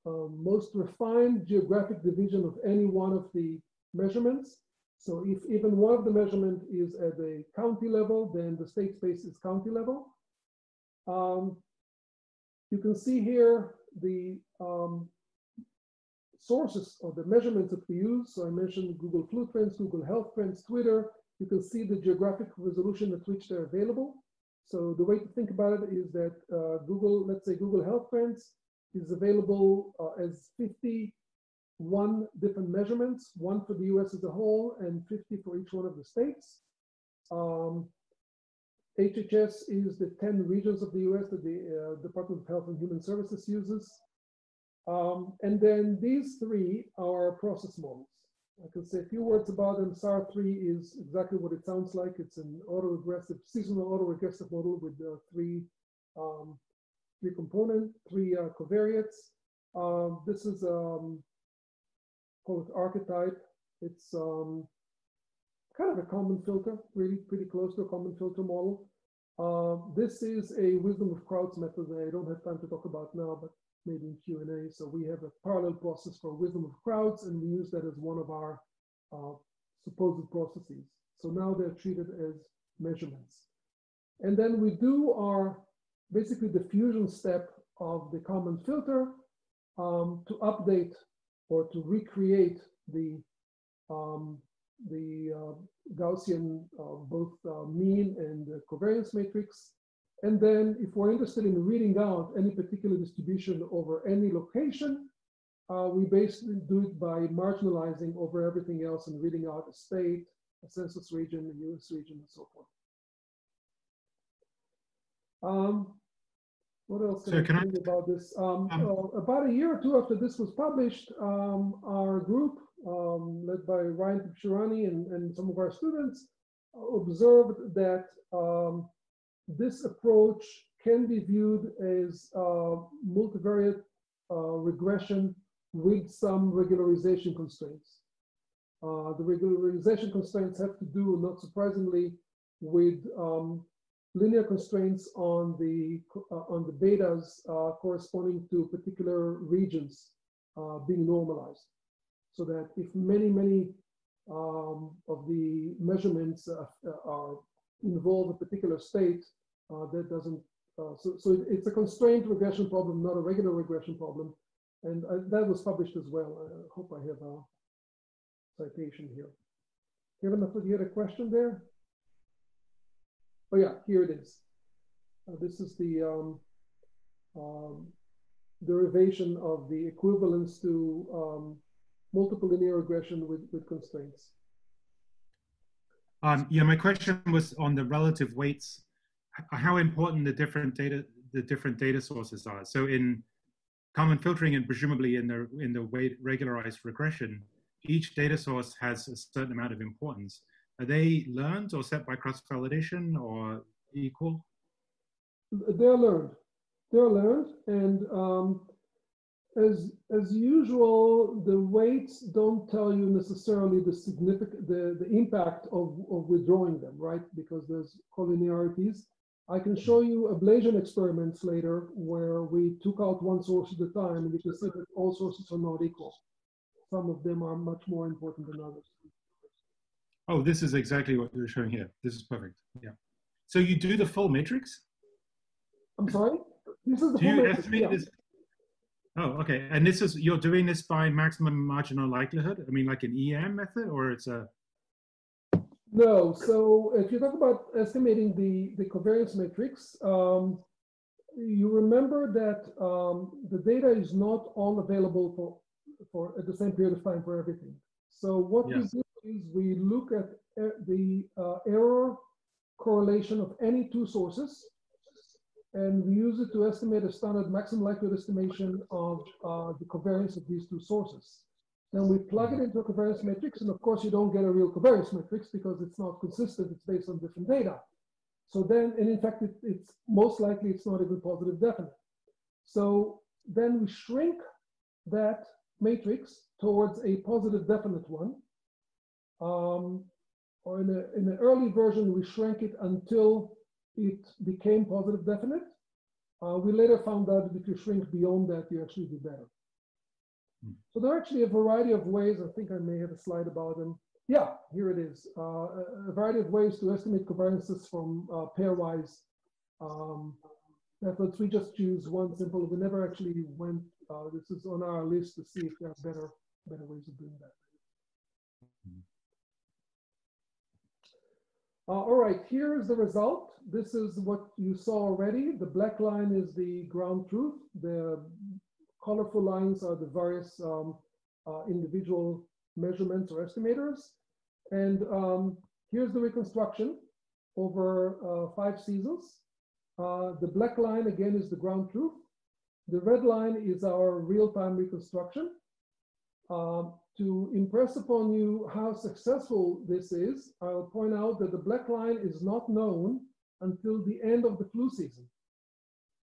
uh, most refined geographic division of any one of the measurements. So if even one of the measurement is at a county level, then the state space is county level. Um, you can see here the um, sources of the measurements that we use. So I mentioned Google Flu Trends, Google Health Trends, Twitter. You can see the geographic resolution at which they're available. So the way to think about it is that uh, Google, let's say Google Health Trends is available uh, as 51 different measurements, one for the US as a whole and 50 for each one of the states. Um, HHS is the 10 regions of the US that the uh, Department of Health and Human Services uses. Um, and then these three are process models. I can say a few words about them. SAR3 is exactly what it sounds like. It's an autoregressive, seasonal autoregressive model with uh, three um, three component, three uh, covariates. Um, this is um, called archetype. It's um, kind of a Kalman filter, really pretty close to a Kalman filter model. Uh, this is a wisdom of crowds method that I don't have time to talk about now, but maybe in Q&A. So we have a parallel process for wisdom of crowds, and we use that as one of our uh, supposed processes. So now they're treated as measurements. And then we do our basically the fusion step of the Kalman filter um, to update or to recreate the um, the uh, Gaussian uh, both uh, mean and covariance matrix. And then if we're interested in reading out any particular distribution over any location, uh, we basically do it by marginalizing over everything else and reading out a state, a census region, a US region, and so forth. Um, what else can, So can I- about this? Um, Um, uh, about a year or two after this was published, um, our group, um, led by Ryan Tibshirani and, and some of our students, observed that um, this approach can be viewed as uh, multivariate uh, regression with some regularization constraints. Uh, the regularization constraints have to do, not surprisingly, with um, linear constraints on the uh, on the betas uh, corresponding to particular regions uh, being normalized, so that if many many um, of the measurements are involve a particular state, that doesn't. Uh, so, so it's a constrained regression problem, not a regular regression problem, and that was published as well. I hope I have a citation here. Kevin, I thought you had a question there. Oh yeah, here it is. Uh, this is the um, um, derivation of the equivalence to um, multiple linear regression with, with constraints. Um, yeah, my question was on the relative weights, how important the different data the different data sources are. So in Kalman filtering and presumably in the in the weight regularized regression, each data source has a certain amount of importance. Are they learned or set by cross-validation or equal? They're learned. They're learned, and um, as as usual, the weights don't tell you necessarily the significant the, the impact of, of withdrawing them, right? Because there's collinearities. I can show you ablation experiments later where we took out one source at a time, and you can see that all sources are not equal. Some of them are much more important than others. Oh, this is exactly what you're showing here. This is perfect. Yeah. So you do the full matrix? I'm sorry? This is the Do full matrix, yeah. this? Oh, okay. And this is, you're doing this by maximum marginal likelihood? I mean, like an EM method or it's a, No, so if you talk about estimating the, the covariance matrix, um, you remember that um, the data is not all available for, for at the same period of time for everything. So what Yes. we do is we look at uh, the uh, error correlation of any two sources, and we use it to estimate a standard maximum likelihood estimation of uh, the covariance of these two sources. Then we plug it into a covariance matrix, and of course you don't get a real covariance matrix because it's not consistent, it's based on different data. So then, and in fact, it, it's most likely it's not even positive definite. So then we shrink that matrix towards a positive definite one. Um, or in, a, in an early version, we shrank it until it became positive definite. Uh, we later found out that if you shrink beyond that, you actually do better. Hmm. So there are actually a variety of ways. I think I may have a slide about them. Yeah, here it is. Uh, a, variety of ways to estimate covariances from uh, pairwise um, methods. We just choose one simple. We never actually went. Uh, this is on our list to see if there are better better ways of doing that. Uh, all right, here is the result. This is what you saw already. The black line is the ground truth. The colorful lines are the various um, uh, individual measurements or estimators. And um, here's the reconstruction over uh, five seasons. Uh, the black line again is the ground truth. The red line is our real-time reconstruction. Um, to impress upon you how successful this is, I'll point out that the black line is not known until the end of the flu season.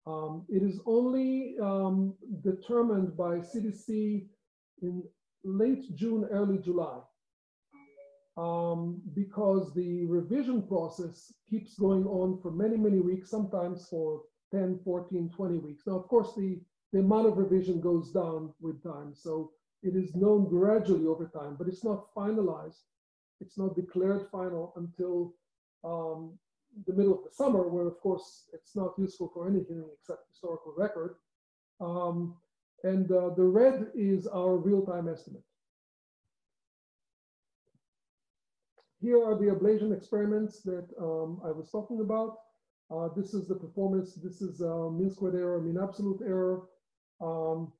Um, it is only um, determined by CDC in late June, early July, um, because the revision process keeps going on for many, many weeks, sometimes for 10, 14, 20 weeks. Now, of course, the, the amount of revision goes down with time. So it is known gradually over time, but it's not finalized. It's not declared final until um, the middle of the summer, where of course it's not useful for anything except historical record. Um, and uh, the red is our real-time estimate. Here are the ablation experiments that um, I was talking about. Uh, this is the performance. This is uh, mean squared error, mean absolute error. Um,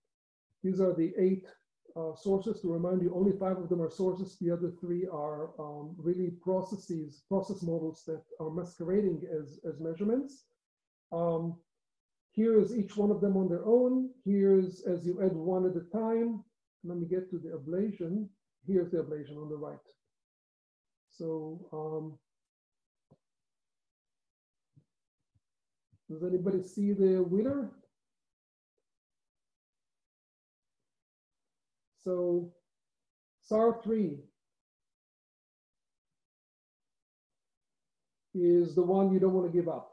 these are the eight uh, sources. To remind you, only five of them are sources. The other three are um, really processes, process models that are masquerading as, as measurements. Um, here is each one of them on their own. Here's as you add one at a time. Let me get to the ablation. Here's the ablation on the right. So um, does anybody see the winner? So SAR3 is the one you don't want to give up.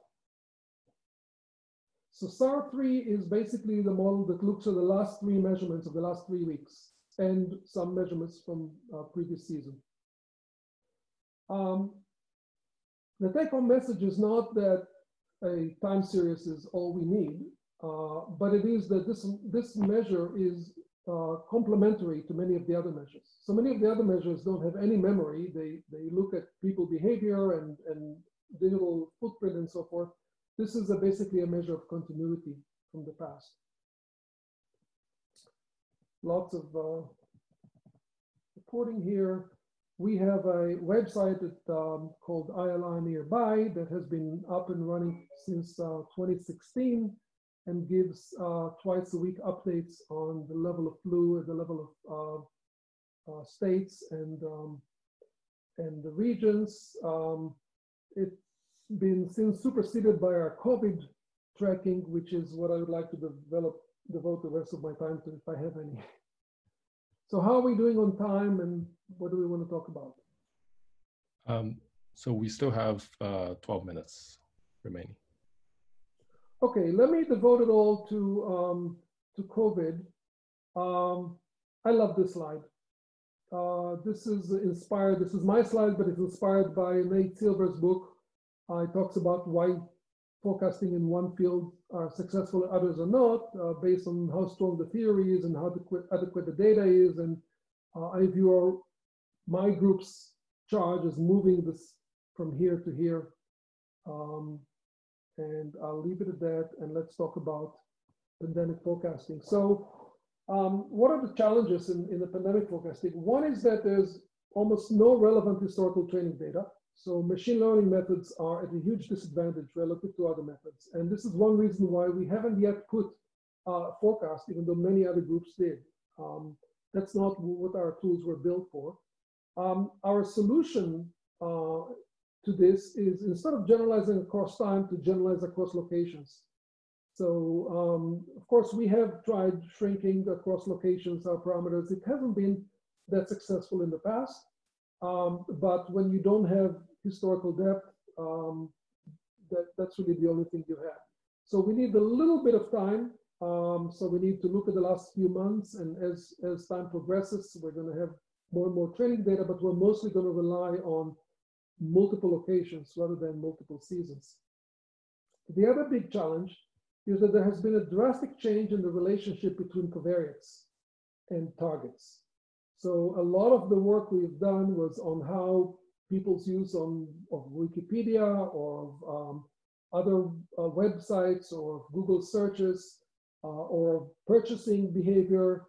So SAR3 is basically the model that looks at the last three measurements of the last three weeks and some measurements from uh, previous season. Um, the take-home message is not that a time series is all we need, uh, but it is that this, this measure is uh, complementary to many of the other measures. So many of the other measures don't have any memory. They, they look at people behavior and, and digital footprint and so forth. This is a basically a measure of continuity from the past. Lots of uh, reporting here. We have a website that, um, called ILI Nearby that has been up and running since uh, 2016 and gives uh, twice a week updates on the level of flu at the level of uh, uh, states and um, and the regions. Um, it's been since superseded by our COVID tracking, which is what I would like to develop, devote the rest of my time to if I have any. So how are we doing on time and what do we want to talk about? Um, so we still have uh, 12 minutes remaining. Okay, let me devote it all to, um, to COVID. Um, I love this slide. Uh, this is inspired, this is my slide, but it's inspired by Nate Silver's book. Uh, it talks about why forecasting in one field are successful, and others are not, uh, based on how strong the theory is and how adequate, adequate the data is. And uh, I view our, my group's charge as moving this from here to here. Um, and I'll leave it at that and let's talk about pandemic forecasting. So um, what are the challenges in, in the pandemic forecasting? One is that there's almost no relevant historical training data. So machine learning methods are at a huge disadvantage relative to other methods. And this is one reason why we haven't yet put uh, forecast, even though many other groups did. Um, that's not what our tools were built for. Um, our solution uh, to this is instead of generalizing across time to generalize across locations. So um, of course we have tried shrinking across locations, our parameters. It hasn't been that successful in the past. Um, but when you don't have historical depth, um, that, that's really the only thing you have. So we need a little bit of time. Um, so we need to look at the last few months and as, as time progresses, we're gonna have more and more training data, but we're mostly gonna rely on multiple locations rather than multiple seasons. The other big challenge is that there has been a drastic change in the relationship between covariates and targets. So a lot of the work we've done was on how people's use on, of Wikipedia or um, other uh, websites or Google searches uh, or purchasing behavior,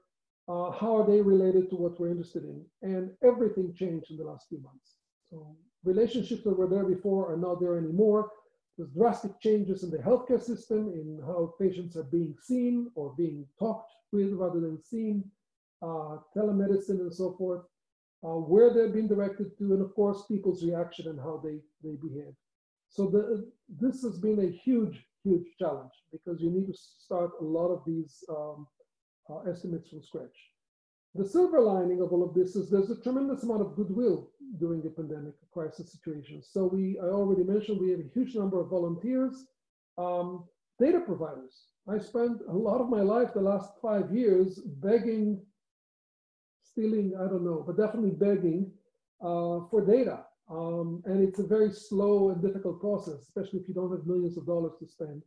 uh, how are they related to what we're interested in? And everything changed in the last few months. So relationships that were there before are not there anymore. There's drastic changes in the healthcare system, in how patients are being seen or being talked with rather than seen, uh, telemedicine and so forth, uh, where they're being directed to, and of course, people's reaction and how they, they behave. So the, this has been a huge, huge challenge because you need to start a lot of these um, uh, estimates from scratch. The silver lining of all of this is there's a tremendous amount of goodwill during the pandemic crisis situation. So we, I already mentioned, we have a huge number of volunteers, um, data providers. I spent a lot of my life, the last five years, begging, stealing, I don't know, but definitely begging uh, for data. Um, and it's a very slow and difficult process, especially if you don't have millions of dollars to spend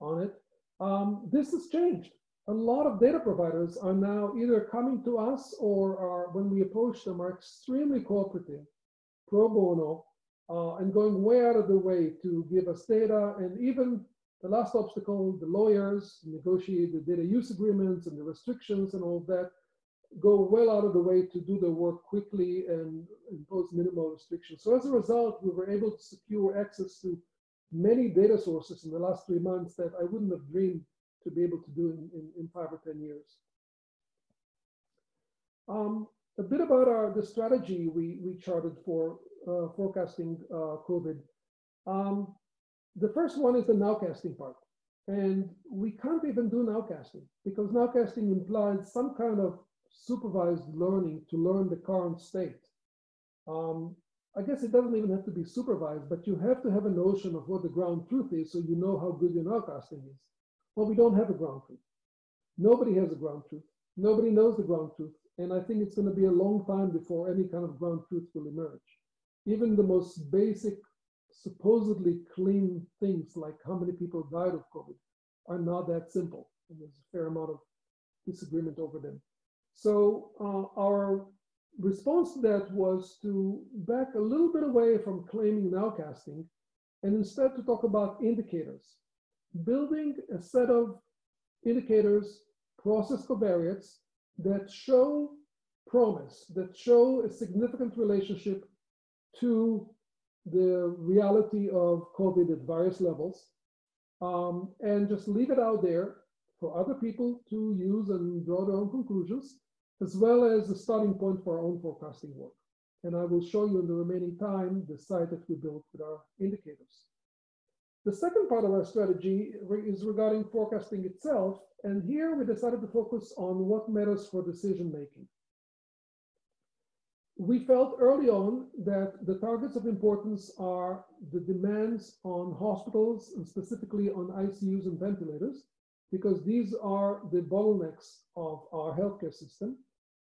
on it. Um, this has changed a lot of data providers are now either coming to us or are, when we approach them, are extremely cooperative, pro bono, uh, and going way out of the way to give us data. And even the last obstacle, the lawyers negotiate the data use agreements and the restrictions and all that, go well out of the way to do the work quickly and impose minimal restrictions. So as a result, we were able to secure access to many data sources in the last three months that I wouldn't have dreamed to be able to do in, in, in five or 10 years. Um, a bit about our, the strategy we, we charted for uh, forecasting uh, COVID. Um, the first one is the nowcasting part. And we can't even do nowcasting because nowcasting implies some kind of supervised learning to learn the current state. Um, I guess it doesn't even have to be supervised, but you have to have a notion of what the ground truth is so you know how good your nowcasting is. Well, we don't have a ground truth. Nobody has a ground truth. Nobody knows the ground truth. And I think it's going to be a long time before any kind of ground truth will emerge. Even the most basic, supposedly clean things like how many people died of COVID are not that simple. And there's a fair amount of disagreement over them. So uh, our response to that was to back a little bit away from claiming nowcasting and instead to talk about indicators. Building a set of indicators, process covariates that show promise, that show a significant relationship to the reality of COVID at various levels, um, and just leave it out there for other people to use and draw their own conclusions as well as a starting point for our own forecasting work. And I will show you in the remaining time the site that we built with our indicators. The second part of our strategy is regarding forecasting itself. And here we decided to focus on what matters for decision making. We felt early on that the targets of importance are the demands on hospitals and specifically on ICUs and ventilators, because these are the bottlenecks of our healthcare system.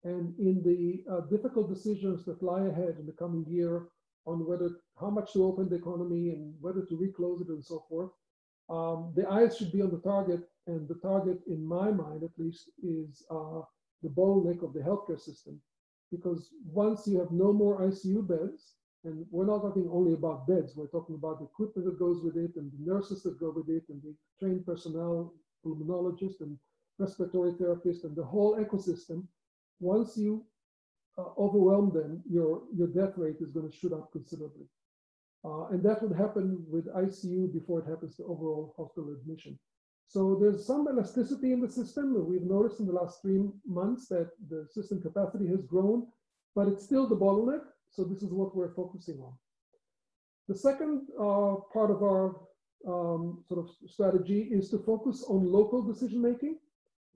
And in the uh, difficult decisions that lie ahead in the coming year on whether how much to open the economy and whether to reclose it and so forth, um, the eyes should be on the target. And the target, in my mind at least, is uh, the bottleneck of the healthcare system. Because once you have no more ICU beds, and we're not talking only about beds, we're talking about the equipment that goes with it and the nurses that go with it and the trained personnel, pulmonologists and respiratory therapists and the whole ecosystem once you uh, overwhelm them, your, your death rate is going to shoot up considerably. Uh, and that would happen with ICU before it happens to overall hospital admission. So there's some elasticity in the system. We've noticed in the last three months that the system capacity has grown, but it's still the bottleneck. So this is what we're focusing on. The second uh, part of our um, sort of strategy is to focus on local decision making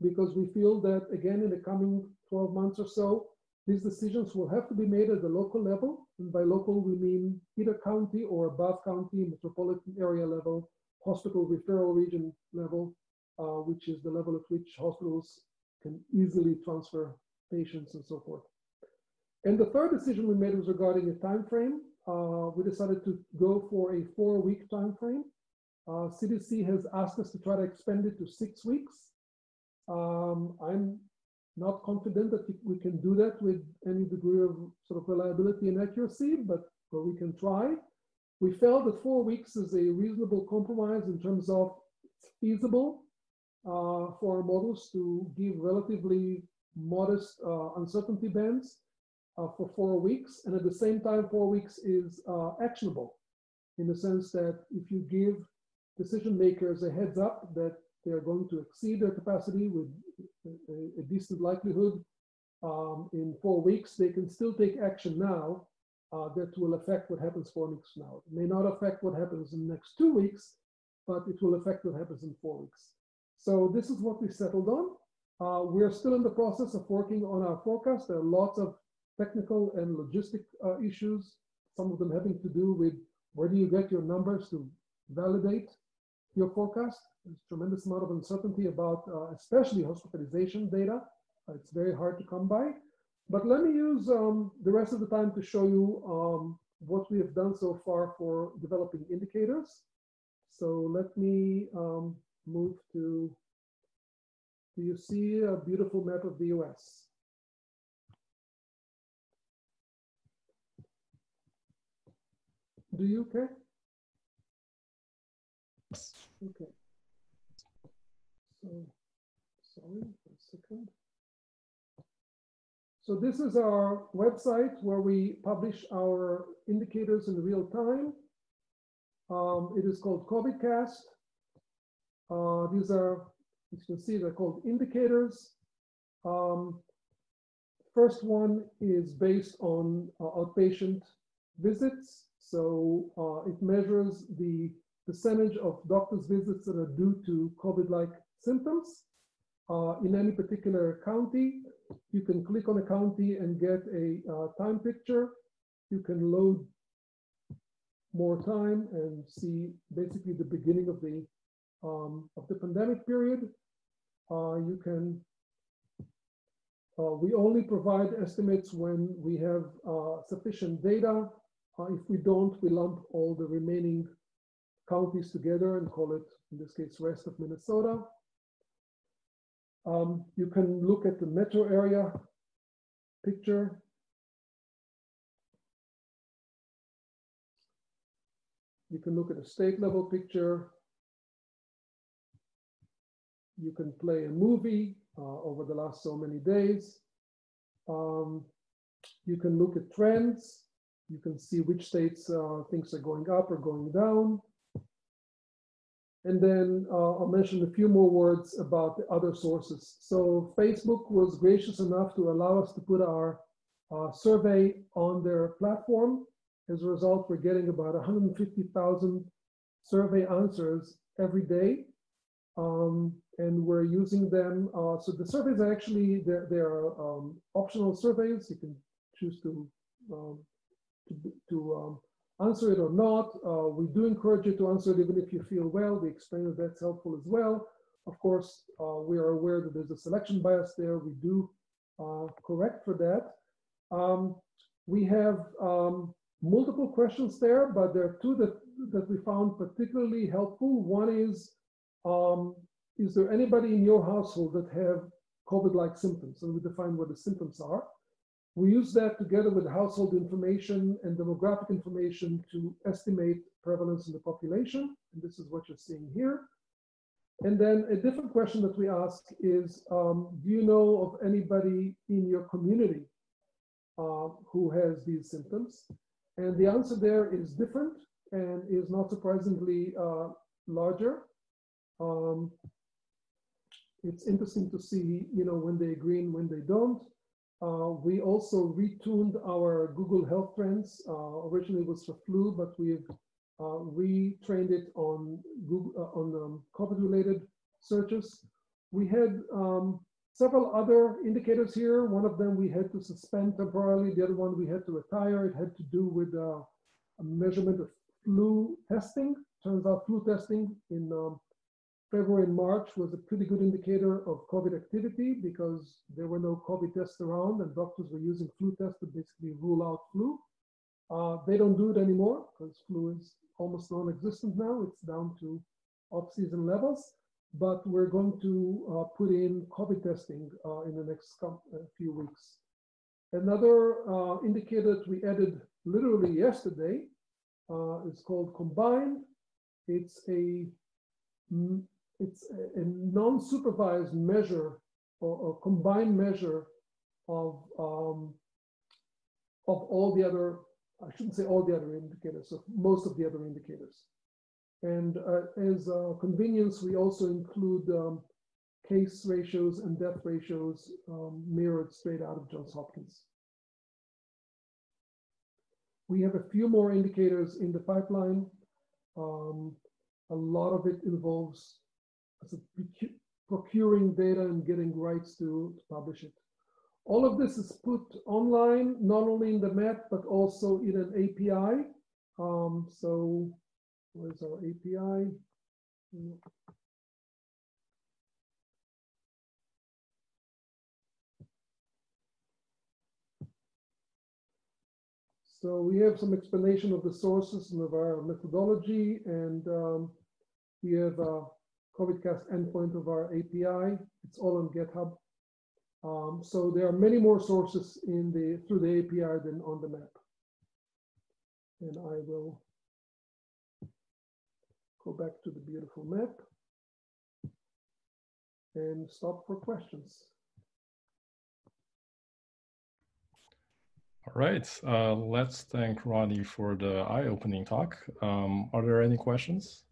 because we feel that again in the coming 12 months or so, these decisions will have to be made at the local level. And by local, we mean either county or above county, metropolitan area level, hospital referral region level, uh, which is the level at which hospitals can easily transfer patients and so forth. And the third decision we made was regarding a time frame. Uh, we decided to go for a four-week time frame. Uh, CDC has asked us to try to expand it to six weeks. Um, I'm not confident that we can do that with any degree of sort of reliability and accuracy, but we can try. We felt that four weeks is a reasonable compromise in terms of feasible uh, for our models to give relatively modest uh, uncertainty bands uh, for four weeks. And at the same time, four weeks is uh, actionable in the sense that if you give decision makers a heads up that they are going to exceed their capacity with a, a decent likelihood. Um, in four weeks, they can still take action now uh, that will affect what happens four weeks from now. It may not affect what happens in the next two weeks, but it will affect what happens in four weeks. So this is what we settled on. Uh, we're still in the process of working on our forecast. There are lots of technical and logistic uh, issues, some of them having to do with where do you get your numbers to validate your forecast. There's tremendous amount of uncertainty about uh, especially hospitalization data. Uh, it's very hard to come by. But let me use um, the rest of the time to show you um, what we have done so far for developing indicators. So let me um, move to, do you see a beautiful map of the US? Do you, okay? Okay. So, sorry, a second. So this is our website where we publish our indicators in real time. Um, it is called COVIDcast. Uh, these are, as you can see, they're called indicators. Um, first one is based on uh, outpatient visits. So uh, it measures the percentage of doctor's visits that are due to COVID-like symptoms uh, in any particular county. You can click on a county and get a uh, time picture. You can load more time and see basically the beginning of the um, of the pandemic period. Uh, you can. Uh, we only provide estimates when we have uh, sufficient data. Uh, if we don't, we lump all the remaining counties together and call it, in this case, rest of Minnesota. Um, you can look at the metro area picture. You can look at a state level picture. You can play a movie uh, over the last so many days. Um, you can look at trends. You can see which states uh, things are going up or going down. And then uh, I'll mention a few more words about the other sources. So Facebook was gracious enough to allow us to put our uh, survey on their platform. As a result, we're getting about 150,000 survey answers every day. Um, and we're using them. Uh, so the surveys are actually, they're, they're um, optional surveys. You can choose to, um, to, to um, answer it or not. Uh, we do encourage you to answer it even if you feel well. We explain that that's helpful as well. Of course, uh, we are aware that there's a selection bias there. We do uh, correct for that. Um, we have um, multiple questions there, but there are two that, that we found particularly helpful. One is, um, is there anybody in your household that have COVID-like symptoms? And we define what the symptoms are. We use that together with household information and demographic information to estimate prevalence in the population. And this is what you're seeing here. And then a different question that we ask is, um, do you know of anybody in your community uh, who has these symptoms? And the answer there is different and is not surprisingly uh, larger. Um, it's interesting to see, you know, when they agree and when they don't. Uh, we also retuned our Google Health Trends. Uh, originally it was for flu, but we've uh, retrained it on Google uh, on um, COVID-related searches. We had um, several other indicators here. One of them we had to suspend temporarily. The other one we had to retire. It had to do with uh, a measurement of flu testing. Turns out flu testing in um, February and March was a pretty good indicator of COVID activity because there were no COVID tests around and doctors were using flu tests to basically rule out flu. Uh, they don't do it anymore because flu is almost non-existent now. It's down to off-season levels, but we're going to uh, put in COVID testing uh, in the next few weeks. Another uh, indicator that we added literally yesterday uh, is called Combine. It's a it's a, a non-supervised measure or, or, combined measure of um, of all the other, I shouldn't say all the other indicators, of most of the other indicators. And uh, as uh, convenience, we also include um, case ratios and death ratios um, mirrored straight out of Johns Hopkins. We have a few more indicators in the pipeline. Um, a lot of it involves procuring data and getting rights to, to publish it. All of this is put online, not only in the map, but also in an API. Um, so where's our API? So we have some explanation of the sources and of our methodology, and um, we have uh, COVIDcast endpoint of our API. It's all on GitHub. Um, so there are many more sources in the through the API than on the map. And I will go back to the beautiful map and stop for questions. All right, uh, let's thank Roni for the eye-opening talk. Um, are there any questions?